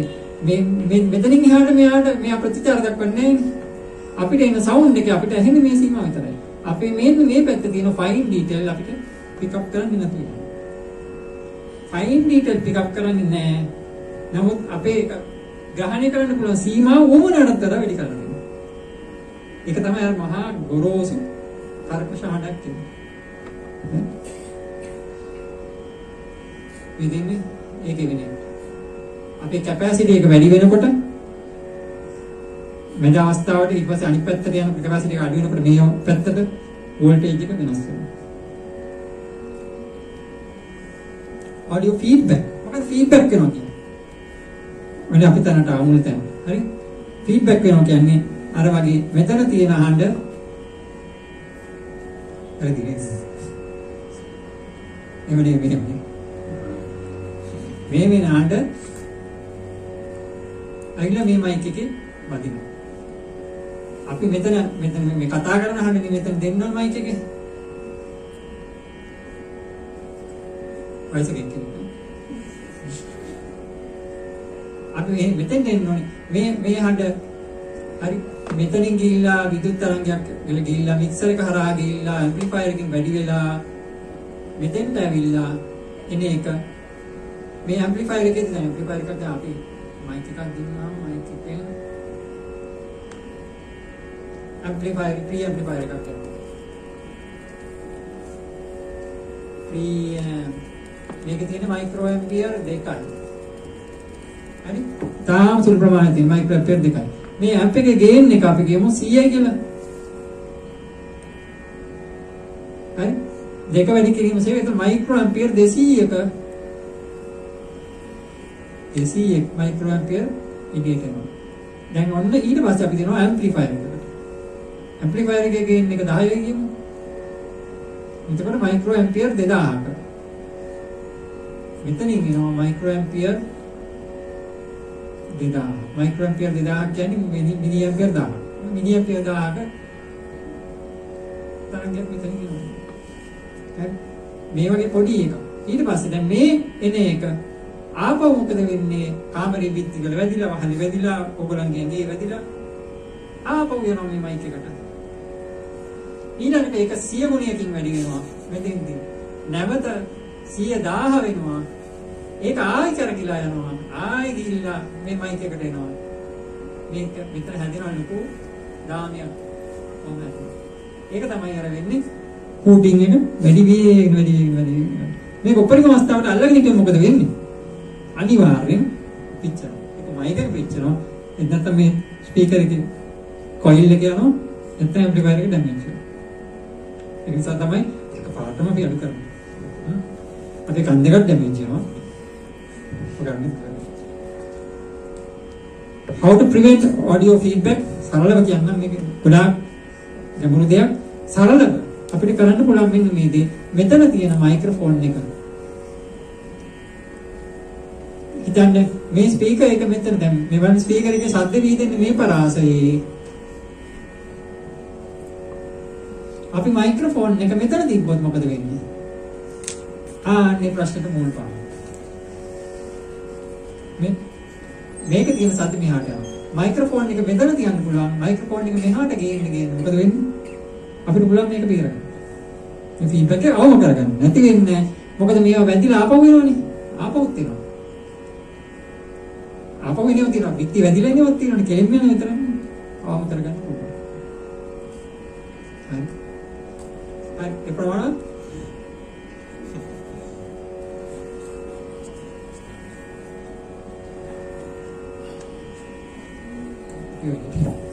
මේ මේ මෙතනින් එහාට මෙයාට මෙයා ප්‍රතිචාර දක්වන්නේ අපිට එන සවුන්ඩ් එක අපිට ඇහෙන්නේ මේ සීමාව විතරයි. අපේ මේ මේ පැත්තේ තියෙන ෆයින් ඩීටේල් අපිට පික් අප් කරන්නේ නැතුව. ෆයින් ඩීටේල් පික් අප් කරන්නේ නැහැ. නමුත් අපේ ග්‍රහණය කරන්න පුළුවන් සීමාව වුණාටත් වඩා වැඩි කරනවා. ඒක තමයි අර මහා ගොරෝසු කර්කශ හඬක් කියන්නේ. විදින්නේ ඒකේ වෙන්නේ. අපේ කැපැසිටි එක වැඩි වෙනකොට මැද අවස්ථාවට ඊට පස්සේ අනිත් පැත්තට යන කැපැසිටි එක අඩු වෙනකොට මේ පැත්තට වෝල්ටේජ් එක වෙනස් වෙනවා. audio feedback මොකද feedback වෙනවා කියන්නේ? මොනේ අපි තැනට ආමුල තැන. හරි? feedback වෙනවා කියන්නේ අර වගේ මෙතන තියෙන හඬ හරිද නේද? එමනේ මෙහෙම. මේ වෙන හඬ අයිලා මේ මයික් එකේ වදිනවා. අපි මෙතන මෙතන මේ කතා කරන හඬ මෙතන දෙන්න ඕන මයික් එකේ. වයිසක එක්කෙනෙක්. අපි මේ මෙතෙන් දෙන්න ඕනේ. මේ මේ හඬ හරි මෙතනින් ගිහිල්ලා විදුලත් තරංගයක් ගල ගිහිල්ලා මික්සර් එක හරහා ගිහිල්ලා ඇම්ප්ලිෆයර් එකකින් වැඩි වෙලා මෙතෙන්ට ඇවිල්ලා එන එක මේ ඇම්ප්ලිෆයර් එකේ තියෙන ඇම්ප්ලිෆයර් එකට අපි මයික් එකක් දුන්නාම මයික් එකෙන් ඇම්ප්ලිෆයර් ප්‍රී ඇම්ප්ලිෆයර් එකක් ගන්නවා ප්‍රී uh, මේකේ තියෙන මයික්‍රෝ ඇම්පියර් දෙකයි. හරි? තාම සුළු ප්‍රමාණයක් තියෙන මයික්‍රෝ ඇම්පියර් දෙකයි. මේ ඇම්ප් එකේ ගේන් එක අපි කියමු 100යි කියලා. හරි? දෙක වැඩි කිරීම සේවය. එතන මයික්‍රෝ ඇම්පියර් 200ක 200 මයික්‍රෝ ඇම්පියර් ඉඩියට එනවා දැන් ඔන්න ඊට පස්සේ අපි දෙනවා ඇම්ප්ලිෆයර් එකට. ඇම්ප්ලිෆයර් එකේ ගේන් එක 10යි කියමු එතකොට මයික්‍රෝ ඇම්පියර් 2000ක මෙතනින් එනවා මයික්‍රෝ ඇම්පියර් 2000 මයික්‍රෝ ඇම්පියර් 2000 කියන්නේ මිනි මිනි ඇම්පියර් 1000 මිනි ඇම්පියර් 1000ක තරංගයක් මෙතනින් එනවා. හරි මේ වගේ පොඩි එකක්. ඊට පස්සේ දැන් මේ එන එක ආපහු මොකද වෙන්නේ කාමරේ පිටිකල වැදිලා වහලේ වැදිලා ඔයගලන්ගේ ඇඟේ වැදිලා. ආපහු යනවා මේ මයික් එකට. ඊළඟට ඒක 100 ගුණයකින් වැඩි වෙනවා මෙතෙන්දී නැවත 10000 වෙනවා. ඒක ආයි කරකිලා යනවා. ආයි ගිහිල්ලා මේ මයික් එකට එනවා. මේක මෙතන හැදෙනවා ලොකු දාමයක් කොහොමද ඒක තමයි අර වෙන්නේ කූටින් එක වැඩි වේගෙන වැඩි වේගෙන වැඩි වේගෙන මේක උපරිම අවස්ථාවට අල්ලගෙන ඉතින් මොකද වෙන්නේ? අනිවාර්යෙන් පිච්චෙනවා. ඒක මයික් එක පිච්චෙනවා. එතන නැත්නම් මේ ස්පීකර් එකේ කොයිල් එක යනවා. නැත්නම් ඇම්ප්ලිෆයර් එක ඩැමේජ් වෙනවා ඒ නිසා තමයි ඒක පාටම අපි අඩු කරන්නේ. අපි කන් දෙකක් ඩැමේජ් වෙනවා. ඔගන්නේ how to prevent audio feedback? සරලව කියන්නම් මේක. ගොඩාක් ගැඹුරු දෙයක්. සරලව අපිට කරන්න පුළුවන් මෙන්න මේ දේ. මෙතන තියෙන මයික්‍රොෆෝන් එක හිතන්න මේ ස්පීකර් එක මෙතන දැන් මෙවන් ස්පීකර් එකේ ශබ්ද වීදෙන්නේ මේ පරාසයේ. අපි මයික්‍රොෆෝන් එක මෙතන තිබ්බොත් මොකද වෙන්නේ? ආන්නේ ප්‍රශ්නෙට මුල් පාන. මේ මේක තියෙන සද්ද මෙහාට යනවා. මයික්‍රොෆෝන් එක මෙතන තියන්න පුළුවන්. මයික්‍රොෆෝන් එක මෙහාට ගේන්න ගේන්න මොකද වෙන්නේ? අපිට පුළුවන් මේක බේරගන්න. මේ ෆීඩ්බැක් එක අවම කරගන්න. නැති වෙන්නේ මොකද මේවා වැදිලා ආපහු වෙනවනේ ආපහුත් එනවා. ආපහු එනවා තියෙනවා. පිටි වැදිලා එනවත් තියෙනවනේ. කෙලින්ම යන විතරක්. අවම කරගන්න පුළුවන් හරි. හරි. ඒ ප්‍රමාණ Good.